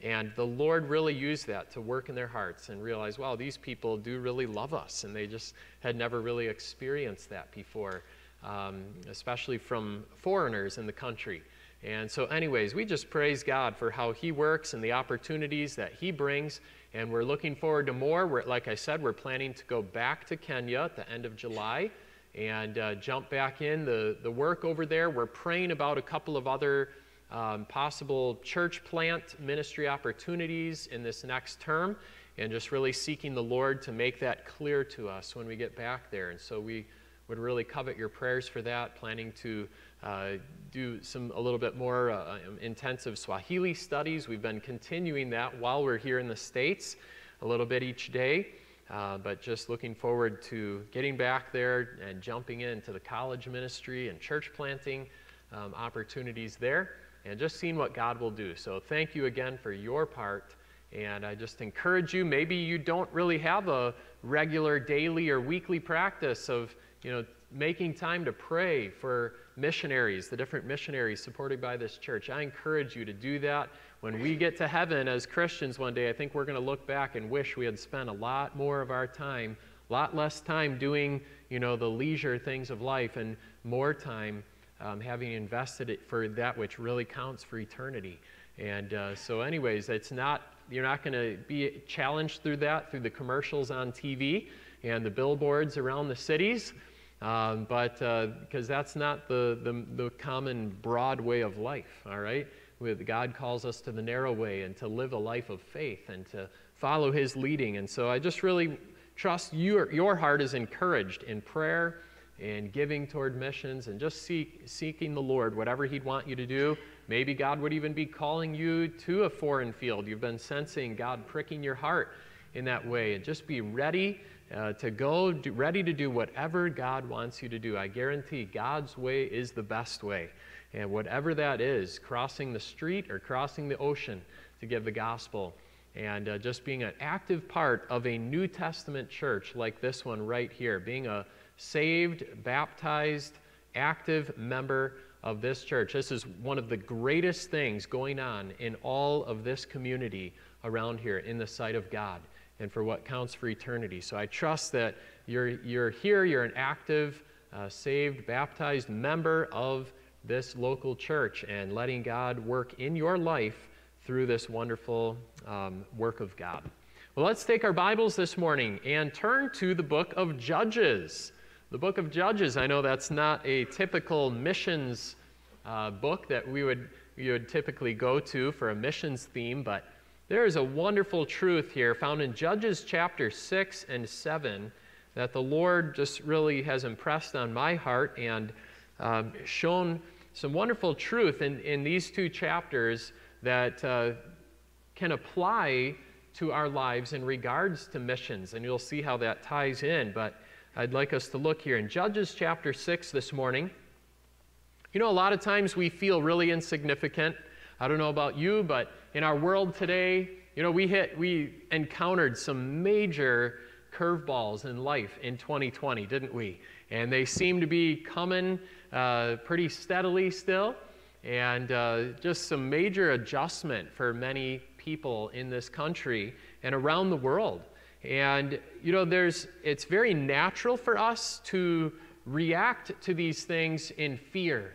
and the Lord really used that to work in their hearts and realize, wow, these people do really love us, and they just had never really experienced that before, um, especially from foreigners in the country. And so, anyways, we just praise God for how He works and the opportunities that He brings. And we're looking forward to more. We're, like I said, we're planning to go back to Kenya at the end of July and uh, jump back in the, the work over there. We're praying about a couple of other um, possible church plant ministry opportunities in this next term and just really seeking the Lord to make that clear to us when we get back there. And so we would really covet your prayers for that, planning to do some a little bit more uh, intensive Swahili studies. We've been continuing that while we're here in the States, a little bit each day. Uh, but just looking forward to getting back there and jumping into the college ministry and church planting um, opportunities there and just seeing what God will do. So, thank you again for your part. And I just encourage you, maybe you don't really have a regular daily or weekly practice of, you know, making time to pray for missionaries, the different missionaries supported by this church. I encourage you to do that. When we get to heaven as Christians one day, I think we're going to look back and wish we had spent a lot more of our time, a lot less time doing, you know, the leisure things of life and more time um, having invested it for that which really counts for eternity. And uh, so, anyways, it's not you're not going to be challenged through that through the commercials on TV and the billboards around the cities. Um, but because uh, that's not the, the, the, common broad way of life, all right? With God calls us to the narrow way and to live a life of faith and to follow His leading. And so I just really trust your, your heart is encouraged in prayer and giving toward missions and just seek, seeking the Lord, whatever He'd want you to do. Maybe God would even be calling you to a foreign field. You've been sensing God pricking your heart in that way. And just be ready uh, to go, do, ready to do whatever God wants you to do. I guarantee God's way is the best way. And whatever that is, crossing the street or crossing the ocean to give the gospel, and uh, just being an active part of a New Testament church like this one right here, being a saved, baptized, active member of this church. This is one of the greatest things going on in all of this community around here in the sight of God and for what counts for eternity. So I trust that you're, you're here, you're an active, uh, saved, baptized member of this local church and letting God work in your life through this wonderful um, work of God. Well, let's take our Bibles this morning and turn to the book of Judges. The book of Judges, I know that's not a typical missions uh, book that we would, we would typically go to for a missions theme, but there is a wonderful truth here found in Judges chapter 6 and 7 that the Lord just really has impressed on my heart and um, shown some wonderful truth in, in these two chapters that uh, can apply to our lives in regards to missions. And you'll see how that ties in. But I'd like us to look here in Judges chapter 6 this morning. You know, a lot of times we feel really insignificant. I don't know about you, but in our world today, you know, we hit, we encountered some major curveballs in life in 2020, didn't we? And they seem to be coming uh, pretty steadily still, and uh, just some major adjustment for many people in this country and around the world. And you know, there's it's very natural for us to react to these things in fear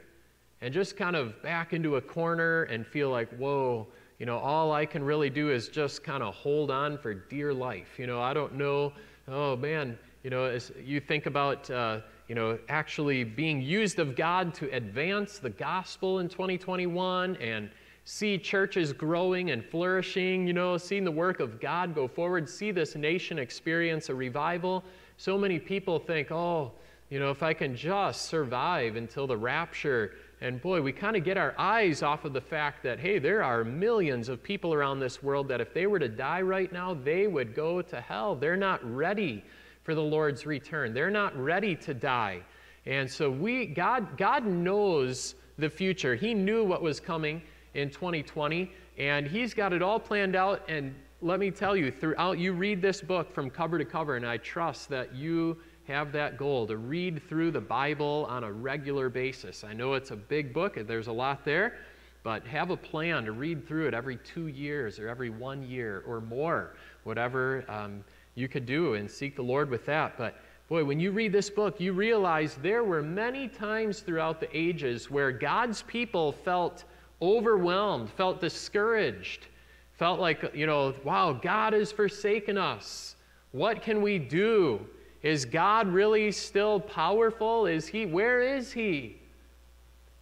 and just kind of back into a corner and feel like, whoa, you know, all I can really do is just kind of hold on for dear life. You know, I don't know, oh man, you know, as you think about, uh, you know, actually being used of God to advance the gospel in 2021 and see churches growing and flourishing, you know, seeing the work of God go forward, see this nation experience a revival. So many people think, oh, you know, if I can just survive until the rapture. And boy, we kind of get our eyes off of the fact that, hey, there are millions of people around this world that if they were to die right now, they would go to hell. They're not ready for the Lord's return. They're not ready to die. And so we God God knows the future. He knew what was coming in 2020 and he's got it all planned out and let me tell you throughout you read this book from cover to cover and I trust that you have that goal to read through the Bible on a regular basis. I know it's a big book, there's a lot there, but have a plan to read through it every two years or every one year or more, whatever um, you could do and seek the Lord with that. But boy, when you read this book, you realize there were many times throughout the ages where God's people felt overwhelmed, felt discouraged, felt like, you know, wow, God has forsaken us. What can we do? Is God really still powerful? Is he where is he?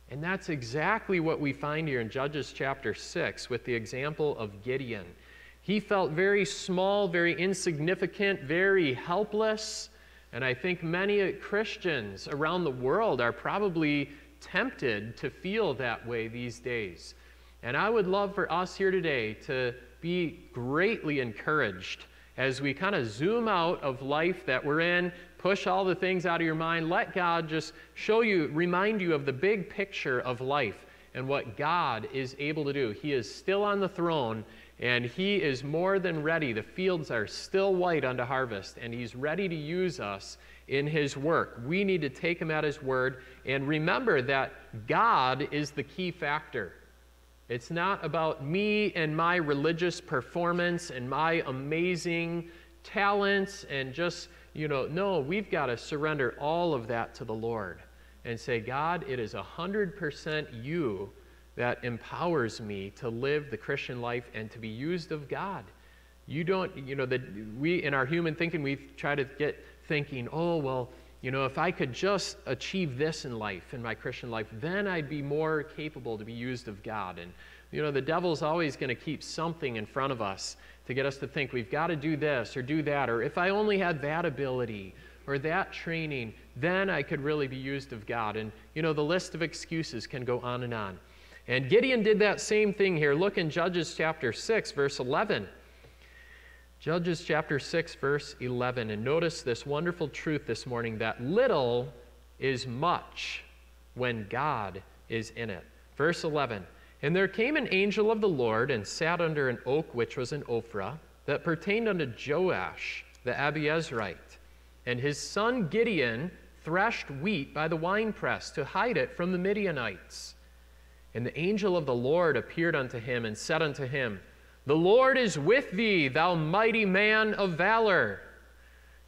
And that's exactly what we find here in Judges chapter 6 with the example of Gideon. He felt very small, very insignificant, very helpless. And I think many Christians around the world are probably tempted to feel that way these days. And I would love for us here today to be greatly encouraged as we kind of zoom out of life that we're in, push all the things out of your mind, let God just show you, remind you of the big picture of life and what God is able to do. He is still on the throne and He is more than ready. The fields are still white unto harvest, and He's ready to use us in His work. We need to take Him at His word and remember that God is the key factor. It's not about me and my religious performance and my amazing talents and just, you know, no, we've got to surrender all of that to the Lord and say, God, it is 100% you that empowers me to live the Christian life and to be used of God. You don't, you know, that we, in our human thinking, we try to get thinking, oh, well, you know, if I could just achieve this in life, in my Christian life, then I'd be more capable to be used of God. And, you know, the devil's always going to keep something in front of us to get us to think we've got to do this or do that, or if I only had that ability or that training, then I could really be used of God. And, you know, the list of excuses can go on and on. And Gideon did that same thing here. Look in Judges chapter 6, verse 11. Judges chapter 6, verse 11. And notice this wonderful truth this morning that little is much when God is in it. Verse 11. And there came an angel of the Lord and sat under an oak which was in Ophrah, that pertained unto Joash the Abiezrite. And his son Gideon threshed wheat by the winepress to hide it from the Midianites. And the angel of the Lord appeared unto him and said unto him, the Lord is with thee, thou mighty man of valor.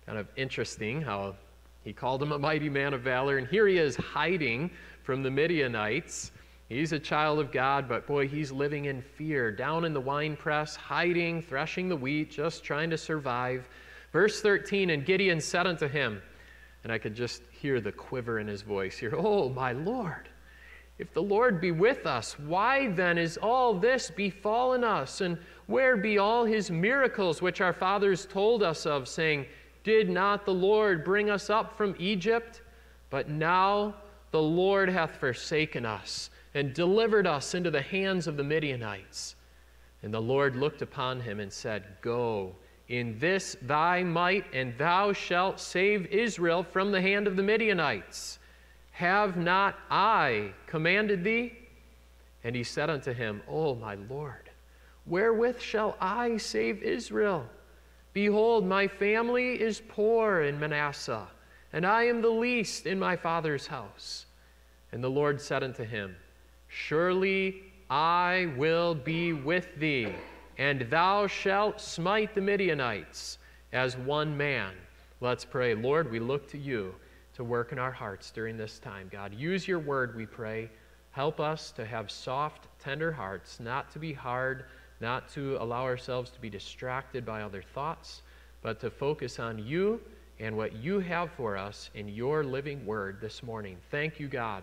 Kind of interesting how he called him a mighty man of valor, and here he is hiding from the Midianites. He's a child of God, but boy, he's living in fear, down in the wine press, hiding, threshing the wheat, just trying to survive. Verse 13 And Gideon said unto him, and I could just hear the quiver in his voice here, Oh, my Lord, if the Lord be with us, why then is all this befallen us? And where be all his miracles which our fathers told us of, saying, Did not the Lord bring us up from Egypt? But now the Lord hath forsaken us and delivered us into the hands of the Midianites. And the Lord looked upon him and said, Go in this thy might, and thou shalt save Israel from the hand of the Midianites. Have not I commanded thee? And he said unto him, O my Lord, wherewith shall I save Israel? Behold, my family is poor in Manasseh, and I am the least in my father's house. And the Lord said unto him, Surely I will be with thee, and thou shalt smite the Midianites as one man. Let's pray. Lord, we look to you to work in our hearts during this time. God, use your word, we pray. Help us to have soft, tender hearts, not to be hard, not to allow ourselves to be distracted by other thoughts, but to focus on you and what you have for us in your living word this morning. Thank you, God,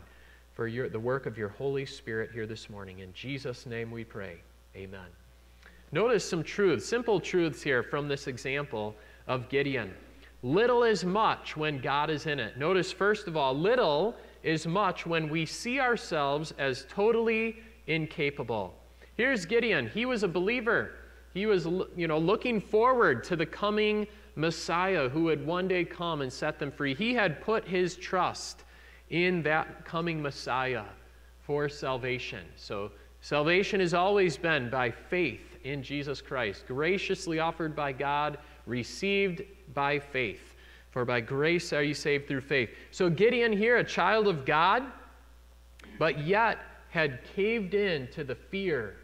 for your, the work of your Holy Spirit here this morning. In Jesus' name we pray. Amen. Notice some truths, simple truths here from this example of Gideon. Little is much when God is in it. Notice, first of all, little is much when we see ourselves as totally incapable. Here's Gideon. He was a believer. He was, you know, looking forward to the coming Messiah who would one day come and set them free. He had put his trust in that coming Messiah for salvation. So, salvation has always been by faith in Jesus Christ, graciously offered by God, received by faith. For by grace are you saved through faith. So, Gideon here, a child of God, but yet had caved in to the fear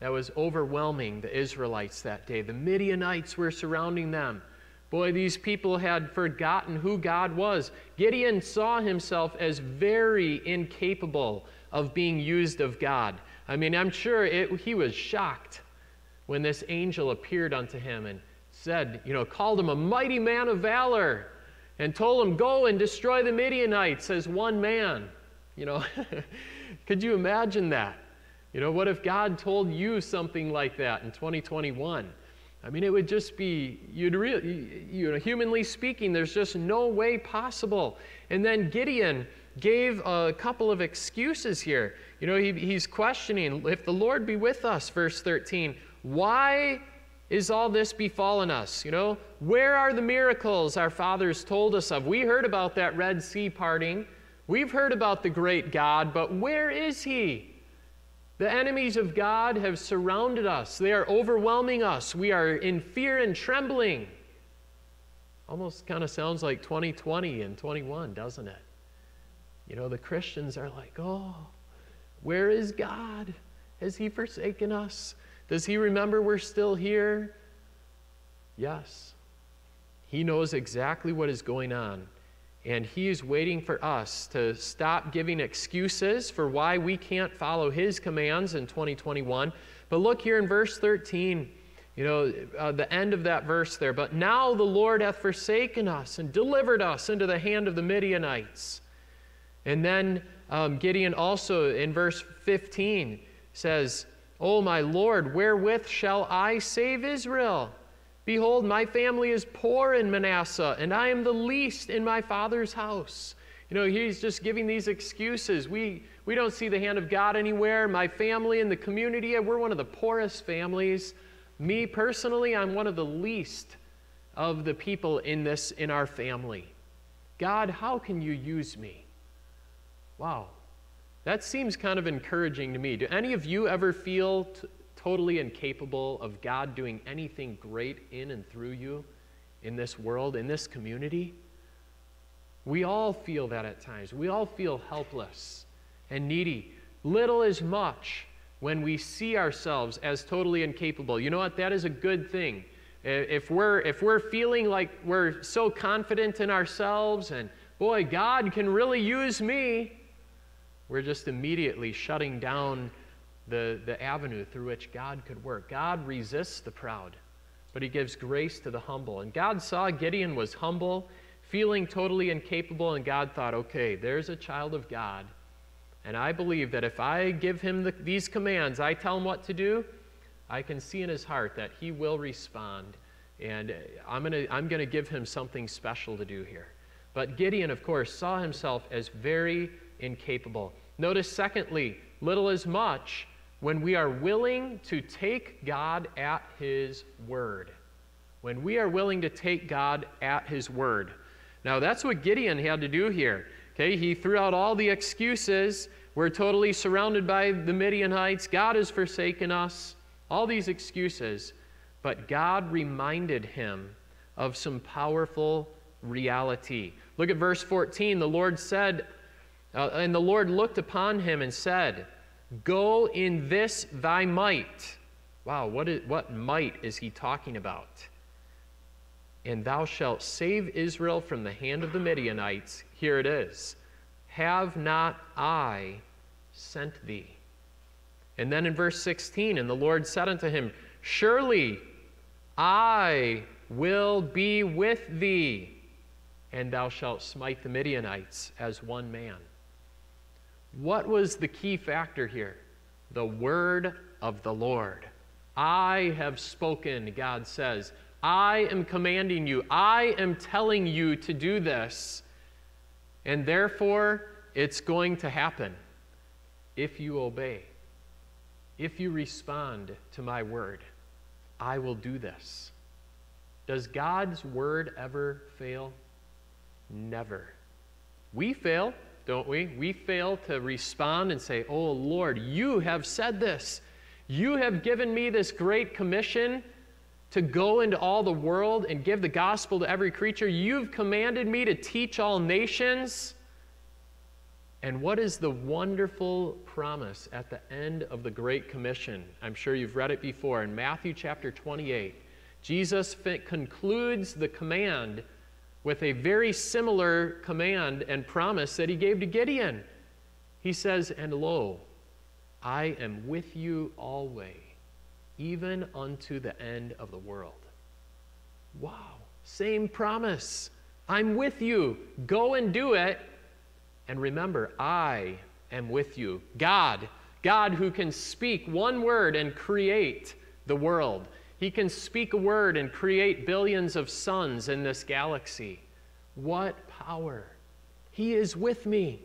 that was overwhelming the Israelites that day. The Midianites were surrounding them. Boy, these people had forgotten who God was. Gideon saw himself as very incapable of being used of God. I mean, I'm sure it, he was shocked when this angel appeared unto him and said, you know, called him a mighty man of valor and told him, Go and destroy the Midianites as one man. You know, could you imagine that? You know, what if God told you something like that in 2021? I mean, it would just be, you'd really, you know, humanly speaking, there's just no way possible. And then Gideon gave a couple of excuses here. You know, he, he's questioning, if the Lord be with us, verse 13, why is all this befallen us? You know, where are the miracles our fathers told us of? We heard about that Red Sea parting. We've heard about the great God, but where is he? The enemies of God have surrounded us. They are overwhelming us. We are in fear and trembling. Almost kind of sounds like 2020 and 21, doesn't it? You know, the Christians are like, oh, where is God? Has He forsaken us? Does He remember we're still here? Yes. He knows exactly what is going on. And He is waiting for us to stop giving excuses for why we can't follow His commands in 2021. But look here in verse 13, you know, uh, the end of that verse there. But now the Lord hath forsaken us and delivered us into the hand of the Midianites. And then um, Gideon also in verse 15 says, O my Lord, wherewith shall I save Israel? Behold, my family is poor in Manasseh, and I am the least in my father's house. You know, he's just giving these excuses. We, we don't see the hand of God anywhere. My family and the community, we're one of the poorest families. Me personally, I'm one of the least of the people in this in our family. God, how can you use me? Wow. That seems kind of encouraging to me. Do any of you ever feel t- totally incapable of God doing anything great in and through you in this world, in this community? We all feel that at times. We all feel helpless and needy. Little is much when we see ourselves as totally incapable. You know what? That is a good thing. If we're, if we're feeling like we're so confident in ourselves and, boy, God can really use me, we're just immediately shutting down the, the avenue through which God could work. God resists the proud, but he gives grace to the humble. And God saw Gideon was humble, feeling totally incapable, and God thought, okay, there's a child of God. And I believe that if I give him the, these commands, I tell him what to do, I can see in his heart that he will respond. And uh, I'm going to I'm going to give him something special to do here. But Gideon, of course, saw himself as very incapable. Notice, secondly, little as much when we are willing to take God at His word. When we are willing to take God at His word. Now, that's what Gideon had to do here. Okay, he threw out all the excuses. We're totally surrounded by the Midianites. God has forsaken us. All these excuses. But God reminded him of some powerful reality. Look at verse 14. The Lord said, uh, and the Lord looked upon him and said, Go in this thy might. Wow, what, is, what might is he talking about? and thou shalt save Israel from the hand of the Midianites. Here it is Have not I sent thee? And then in verse 16, and the Lord said unto him, Surely I will be with thee, and thou shalt smite the Midianites as one man. What was the key factor here? The word of the Lord. I have spoken, God says. I am commanding you. I am telling you to do this. And therefore, it's going to happen if you obey. If you respond to my word, I will do this. Does God's word ever fail? Never. We fail, don't we? We fail to respond and say, Oh Lord, you have said this. You have given me this great commission to go into all the world and give the gospel to every creature. You've commanded me to teach all nations. And what is the wonderful promise at the end of the Great Commission? I'm sure you've read it before in Matthew chapter 28. Jesus concludes the command with a very similar command and promise that he gave to Gideon. He says, And lo, I am with you always, even unto the end of the world. Wow, same promise. I'm with you. Go and do it and remember, I am with you. God, God who can speak one word and create the world. He can speak a word and create billions of suns in this galaxy. What power! He is with me.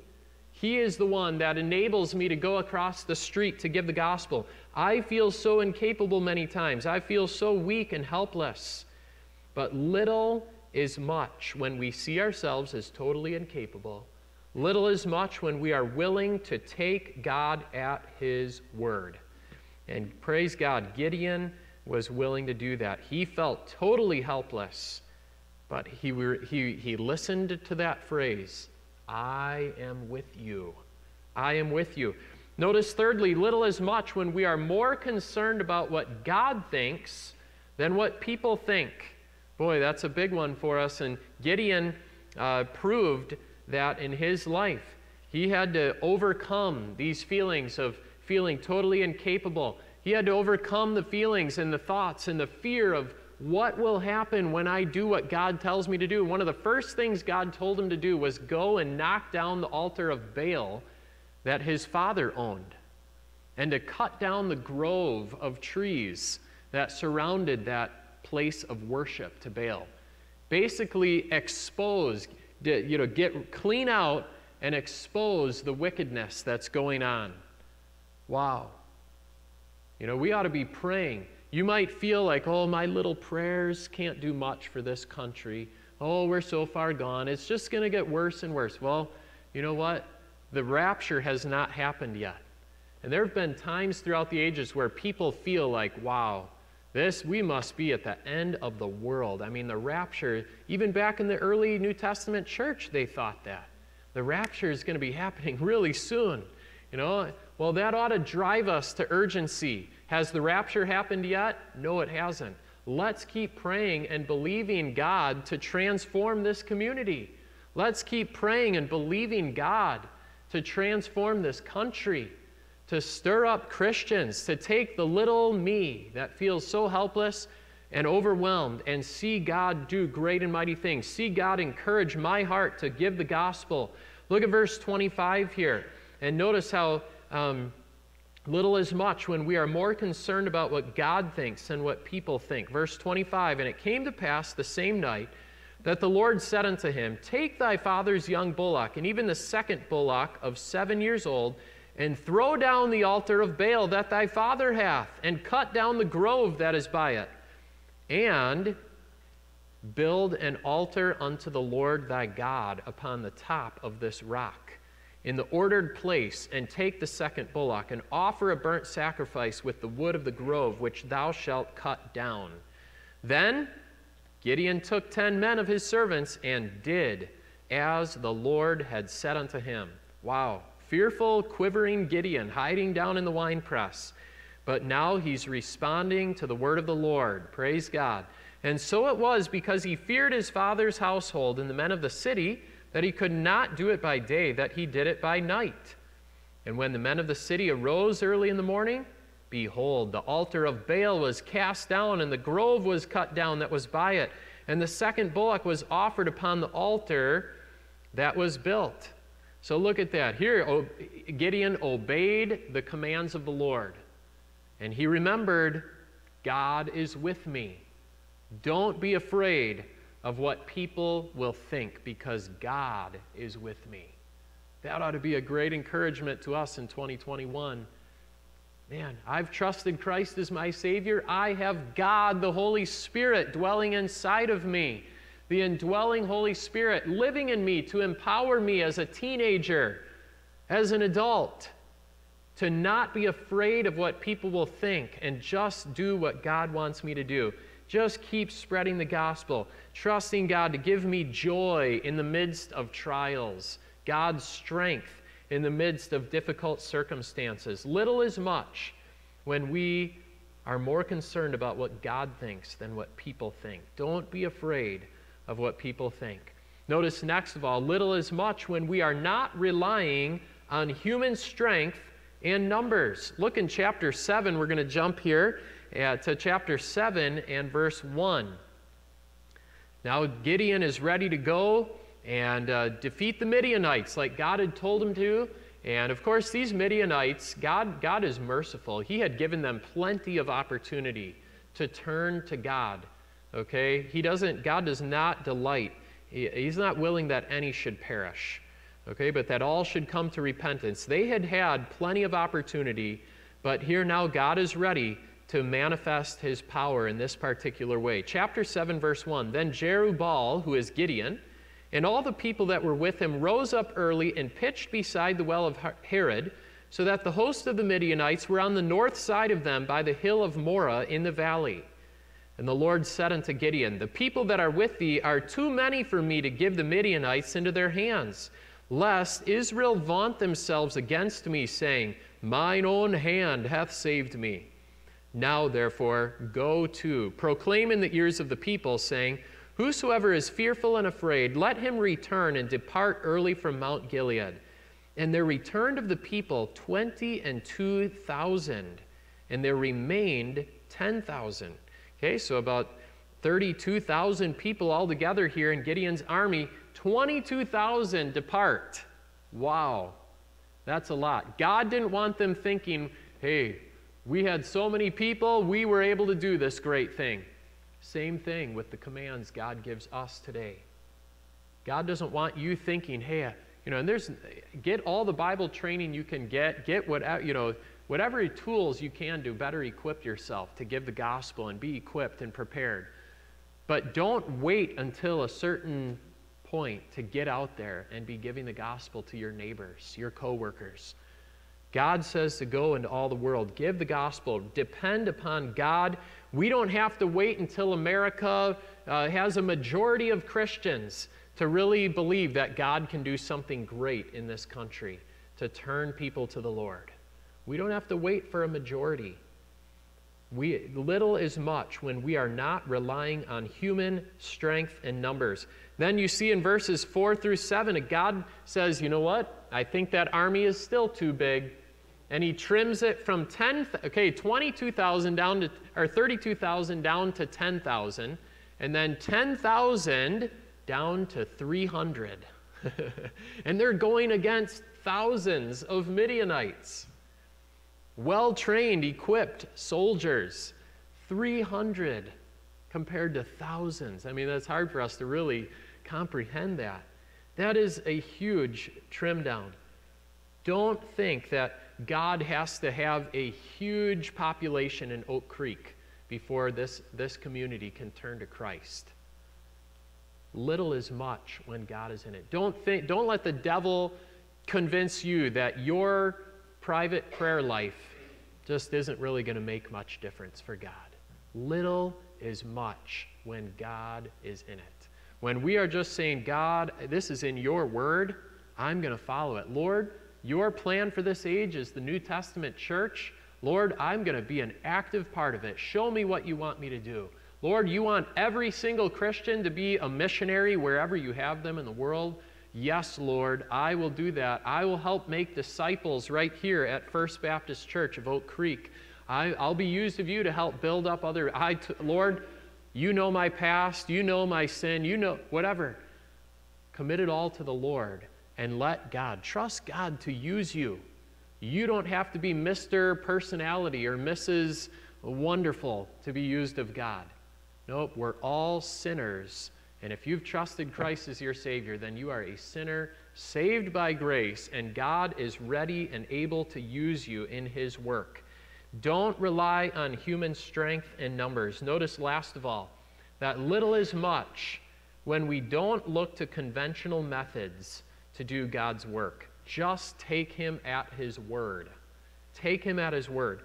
He is the one that enables me to go across the street to give the gospel. I feel so incapable many times. I feel so weak and helpless. But little is much when we see ourselves as totally incapable Little is much when we are willing to take God at His word. And praise God, Gideon was willing to do that. He felt totally helpless, but he, he, he listened to that phrase I am with you. I am with you. Notice, thirdly, little as much when we are more concerned about what God thinks than what people think. Boy, that's a big one for us. And Gideon uh, proved that in his life, he had to overcome these feelings of feeling totally incapable. He had to overcome the feelings and the thoughts and the fear of what will happen when I do what God tells me to do. One of the first things God told him to do was go and knock down the altar of Baal that his father owned and to cut down the grove of trees that surrounded that place of worship to Baal. Basically, expose, you know, get clean out and expose the wickedness that's going on. Wow. You know, we ought to be praying. You might feel like, oh, my little prayers can't do much for this country. Oh, we're so far gone. It's just going to get worse and worse. Well, you know what? The rapture has not happened yet. And there have been times throughout the ages where people feel like, wow, this, we must be at the end of the world. I mean, the rapture, even back in the early New Testament church, they thought that. The rapture is going to be happening really soon. You know, well, that ought to drive us to urgency. Has the rapture happened yet? No, it hasn't. Let's keep praying and believing God to transform this community. Let's keep praying and believing God to transform this country to stir up Christians to take the little me that feels so helpless and overwhelmed and see God do great and mighty things. See God encourage my heart to give the gospel. Look at verse 25 here and notice how um, little is much when we are more concerned about what God thinks than what people think. Verse 25 And it came to pass the same night that the Lord said unto him, Take thy father's young bullock, and even the second bullock of seven years old and throw down the altar of Baal that thy father hath, and cut down the grove that is by it, and build an altar unto the Lord thy God upon the top of this rock, in the ordered place, and take the second bullock, and offer a burnt sacrifice with the wood of the grove which thou shalt cut down. Then Gideon took ten men of his servants and did as the Lord had said unto him. Wow fearful, quivering Gideon hiding down in the winepress. But now he's responding to the word of the Lord. Praise God. And so it was because he feared his father's household and the men of the city that he could not do it by day, that he did it by night. And when the men of the city arose early in the morning, behold, the altar of Baal was cast down, and the grove was cut down that was by it. And the second bullock was offered upon the altar that was built. So look at that. Here, Gideon obeyed the commands of the Lord. And he remembered, God is with me. Don't be afraid of what people will think because God is with me. That ought to be a great encouragement to us in 2021. Man, I've trusted Christ as my Savior. I have God, the Holy Spirit, dwelling inside of me. The indwelling Holy Spirit living in me to empower me as a teenager, as an adult, to not be afraid of what people will think and just do what God wants me to do. Just keep spreading the gospel, trusting God to give me joy in the midst of trials, God's strength in the midst of difficult circumstances. Little is much when we are more concerned about what God thinks than what people think. Don't be afraid of what people think. Notice next of all, little is much when we are not relying on human strength and numbers. Look in chapter 7, we're going to jump here uh, to chapter 7 and verse 1. Now, Gideon is ready to go and uh, defeat the Midianites like God had told him to. And of course, these Midianites, God, God is merciful. He had given them plenty of opportunity to turn to God. Okay? He doesn't, God does not delight. He, he's not willing that any should perish. Okay? But that all should come to repentance. They had had plenty of opportunity, but here now God is ready to manifest his power in this particular way. Chapter 7, verse 1 Then Jerubbaal, who is Gideon, and all the people that were with him rose up early and pitched beside the well of Harod, so that the host of the Midianites were on the north side of them by the hill of Moreh in the valley. And the Lord said unto Gideon, The people that are with thee are too many for me to give the Midianites into their hands, lest Israel vaunt themselves against me, saying, Mine own hand hath saved me. Now, therefore, go to, proclaim in the ears of the people, saying, Whosoever is fearful and afraid, let him return and depart early from Mount Gilead. And there returned of the people twenty and two thousand, and there remained ten thousand. Okay, so about 32,000 people altogether here in Gideon's army, 22,000 depart. Wow, that's a lot. God didn't want them thinking, hey, we had so many people, we were able to do this great thing. Same thing with the commands God gives us today. God doesn't want you thinking, hey, uh, you know, and there's get all the Bible training you can get, get whatever, uh, you know, whatever tools you can do, better equip yourself to give the gospel and be equipped and prepared. But don't wait until a certain point to get out there and be giving the gospel to your neighbors, your coworkers. God says to go into all the world, give the gospel, depend upon God. We don't have to wait until America uh, has a majority of Christians to really believe that God can do something great in this country to turn people to the Lord. We don't have to wait for a majority. We, little is much when we are not relying on human strength and numbers. Then you see in verses 4 through 7, God says, You know what? I think that army is still too big and he trims it from 10 okay 22,000 down to or 32,000 down to 10,000 and then 10,000 down to 300 and they're going against thousands of Midianites. Well trained equipped soldiers 300 compared to thousands. I mean that's hard for us to really comprehend that. That is a huge trim down. Don't think that God has to have a huge population in Oak Creek before this, this community can turn to Christ. Little is much when God is in it. Don't, think, don't let the devil convince you that your private prayer life just isn't really going to make much difference for God. Little is much when God is in it. When we are just saying, God, this is in your word, I'm going to follow it. Lord, your plan for this age is the New Testament church. Lord, I'm going to be an active part of it. Show me what you want me to do. Lord, you want every single Christian to be a missionary wherever you have them in the world? Yes, Lord, I will do that. I will help make disciples right here at First Baptist Church of Oak Creek. I, will be used of you to help build up other. I, t- Lord, you know my past, you know my sin, you know whatever. Commit it all to the Lord and let God, trust God to use you. You don't have to be Mr. Personality or Mrs. Wonderful to be used of God. Nope, we're all sinners. And if you've trusted Christ as your Savior, then you are a sinner saved by grace, and God is ready and able to use you in His work. Don't rely on human strength and numbers. Notice, last of all, that little is much when we don't look to conventional methods to do God's work. Just take Him at His word. Take Him at His word.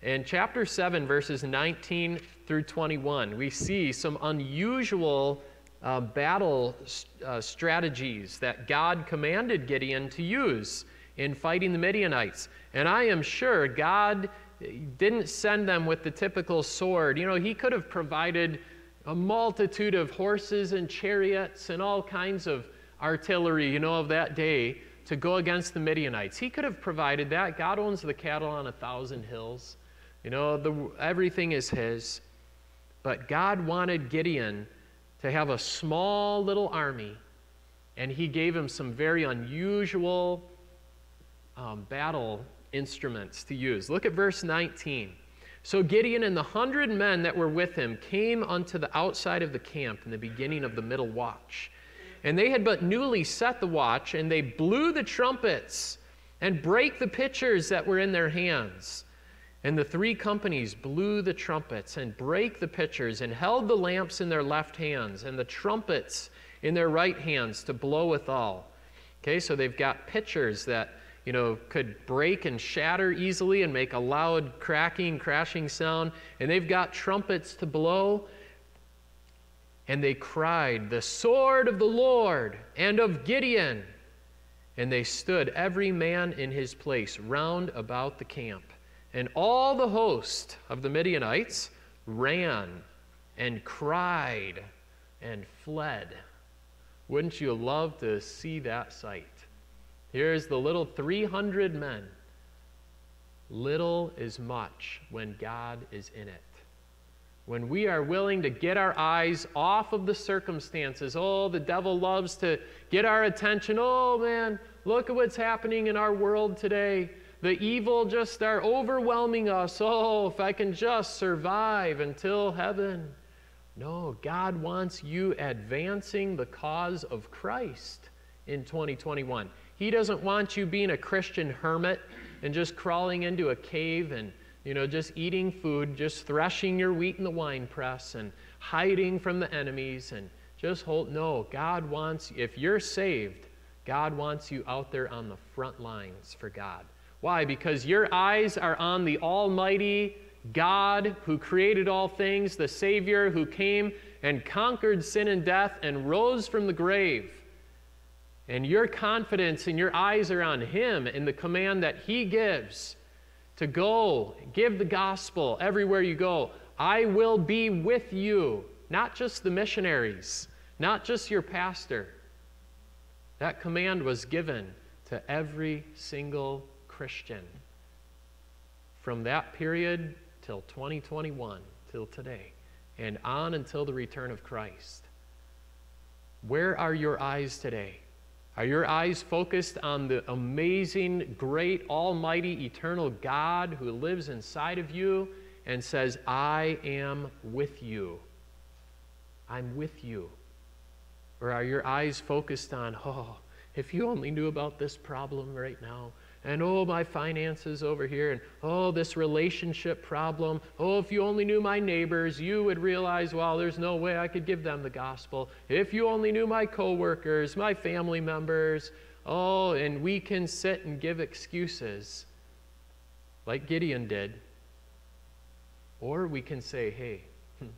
In chapter 7, verses 19 through 21, we see some unusual uh, battle uh, strategies that God commanded Gideon to use in fighting the Midianites. And I am sure God didn't send them with the typical sword. You know, he could have provided a multitude of horses and chariots and all kinds of artillery, you know, of that day to go against the Midianites. He could have provided that. God owns the cattle on a thousand hills. You know, the, everything is His. But God wanted Gideon to have a small little army, and He gave him some very unusual um, battle instruments to use. Look at verse 19. So Gideon and the hundred men that were with him came unto the outside of the camp in the beginning of the middle watch. And they had but newly set the watch, and they blew the trumpets and brake the pitchers that were in their hands. And the three companies blew the trumpets and brake the pitchers and held the lamps in their left hands and the trumpets in their right hands to blow withal. Okay, so they've got pitchers that you know, could break and shatter easily and make a loud cracking, crashing sound. And they've got trumpets to blow. And they cried, The sword of the Lord and of Gideon. And they stood, every man in his place, round about the camp. And all the host of the Midianites ran and cried and fled. Wouldn't you love to see that sight? Here's the little 300 men. Little is much when God is in it. When we are willing to get our eyes off of the circumstances, oh, the devil loves to get our attention. Oh, man, look at what's happening in our world today. The evil just are overwhelming us. Oh, if I can just survive until heaven. No, God wants you advancing the cause of Christ in 2021. He doesn't want you being a Christian hermit and just crawling into a cave and, you know, just eating food, just threshing your wheat in the wine press and hiding from the enemies and just hold. No, God wants, if you're saved, God wants you out there on the front lines for God. Why? Because your eyes are on the Almighty God who created all things, the Savior who came and conquered sin and death and rose from the grave. And your confidence and your eyes are on Him and the command that He gives to go, give the gospel everywhere you go. I will be with you, not just the missionaries, not just your pastor. That command was given to every single Christian from that period till 2021, till today, and on until the return of Christ. Where are your eyes today? Are your eyes focused on the amazing, great, almighty, eternal God who lives inside of you and says, I am with you? I'm with you. Or are your eyes focused on, oh, if you only knew about this problem right now, and oh, my finances over here, and oh, this relationship problem. Oh, if you only knew my neighbors, you would realize, well, there's no way I could give them the gospel. If you only knew my coworkers, my family members, oh, and we can sit and give excuses like Gideon did. Or we can say, hey, hmm,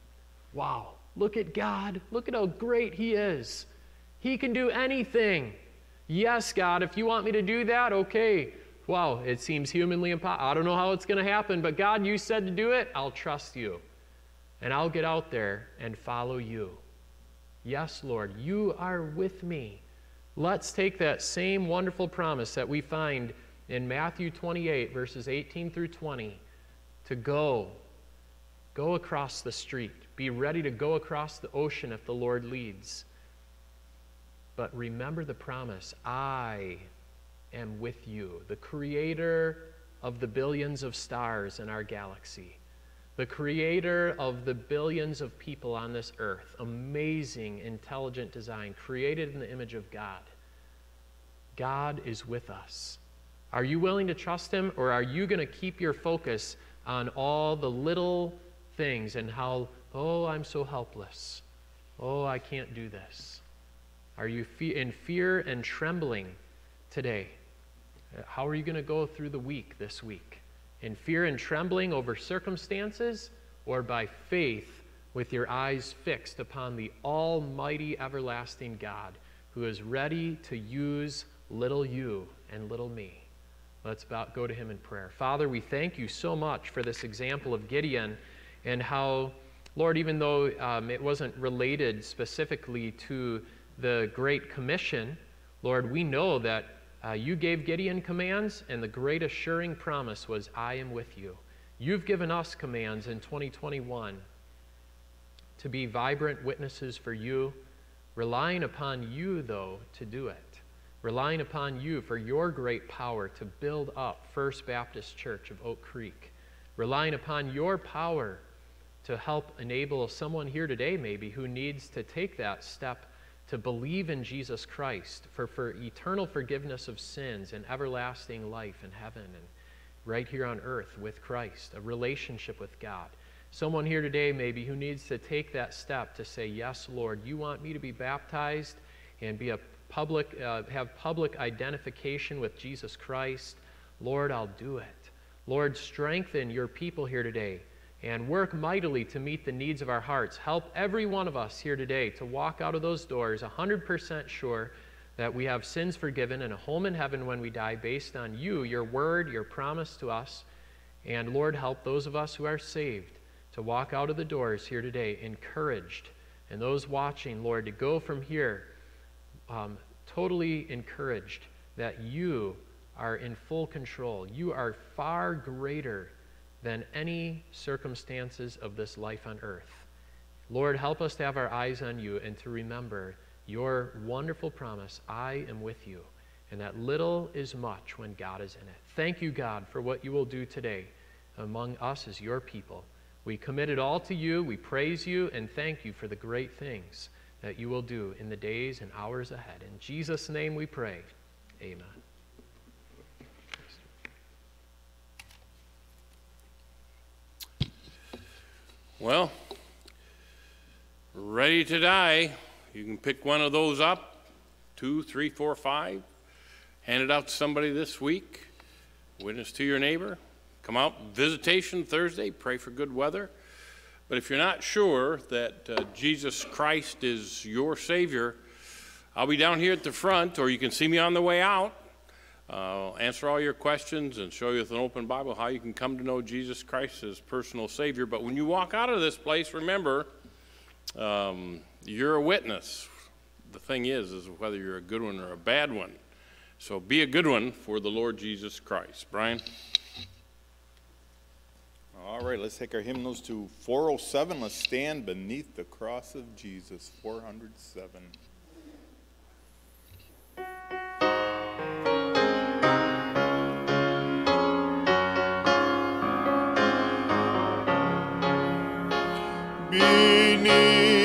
wow, look at God. Look at how great He is. He can do anything. Yes, God, if you want me to do that, okay. Wow, it seems humanly impossible. I don't know how it's going to happen, but God, you said to do it, I'll trust you. and I'll get out there and follow you. Yes, Lord, you are with me. Let's take that same wonderful promise that we find in Matthew 28, verses 18 through 20, to go. Go across the street. Be ready to go across the ocean if the Lord leads. But remember the promise I am with you, the creator of the billions of stars in our galaxy, the creator of the billions of people on this earth. Amazing, intelligent design, created in the image of God. God is with us. Are you willing to trust Him, or are you going to keep your focus on all the little things and how, oh, I'm so helpless? Oh, I can't do this. Are you fe- in fear and trembling today? How are you going to go through the week this week? In fear and trembling over circumstances, or by faith with your eyes fixed upon the Almighty everlasting God who is ready to use little you and little me? Let's about go to him in prayer. Father, we thank you so much for this example of Gideon and how, Lord, even though um, it wasn't related specifically to the Great Commission, Lord, we know that uh, you gave Gideon commands, and the great assuring promise was, I am with you. You've given us commands in 2021 to be vibrant witnesses for you, relying upon you, though, to do it relying upon you for your great power to build up First Baptist Church of Oak Creek, relying upon your power to help enable someone here today, maybe, who needs to take that step to believe in Jesus Christ for, for eternal forgiveness of sins and everlasting life in heaven and right here on earth with Christ, a relationship with God. Someone here today, maybe, who needs to take that step to say, Yes, Lord, you want me to be baptized and be a public, uh, have public identification with Jesus Christ, Lord, I'll do it. Lord, strengthen your people here today and work mightily to meet the needs of our hearts. Help every one of us here today to walk out of those doors 100% sure that we have sins forgiven and a home in heaven when we die based on you, your word, your promise to us. And Lord, help those of us who are saved to walk out of the doors here today encouraged. And those watching, Lord, to go from here um, totally encouraged that you are in full control. You are far greater than any circumstances of this life on earth. Lord, help us to have our eyes on you and to remember your wonderful promise I am with you, and that little is much when God is in it. Thank you, God, for what you will do today among us as your people. We commit it all to you. We praise you and thank you for the great things that you will do in the days and hours ahead. In Jesus' name we pray. Amen. Well, ready to die. You can pick one of those up two, three, four, five. Hand it out to somebody this week. Witness to your neighbor. Come out, visitation Thursday. Pray for good weather. But if you're not sure that uh, Jesus Christ is your Savior, I'll be down here at the front, or you can see me on the way out. Uh, answer all your questions and show you with an open Bible how you can come to know Jesus Christ as personal Savior. But when you walk out of this place, remember, um, you're a witness. The thing is, is whether you're a good one or a bad one. So be a good one for the Lord Jesus Christ. Brian? All right, let's take our hymnals to 407. Let's stand beneath the cross of Jesus, 407. beneath.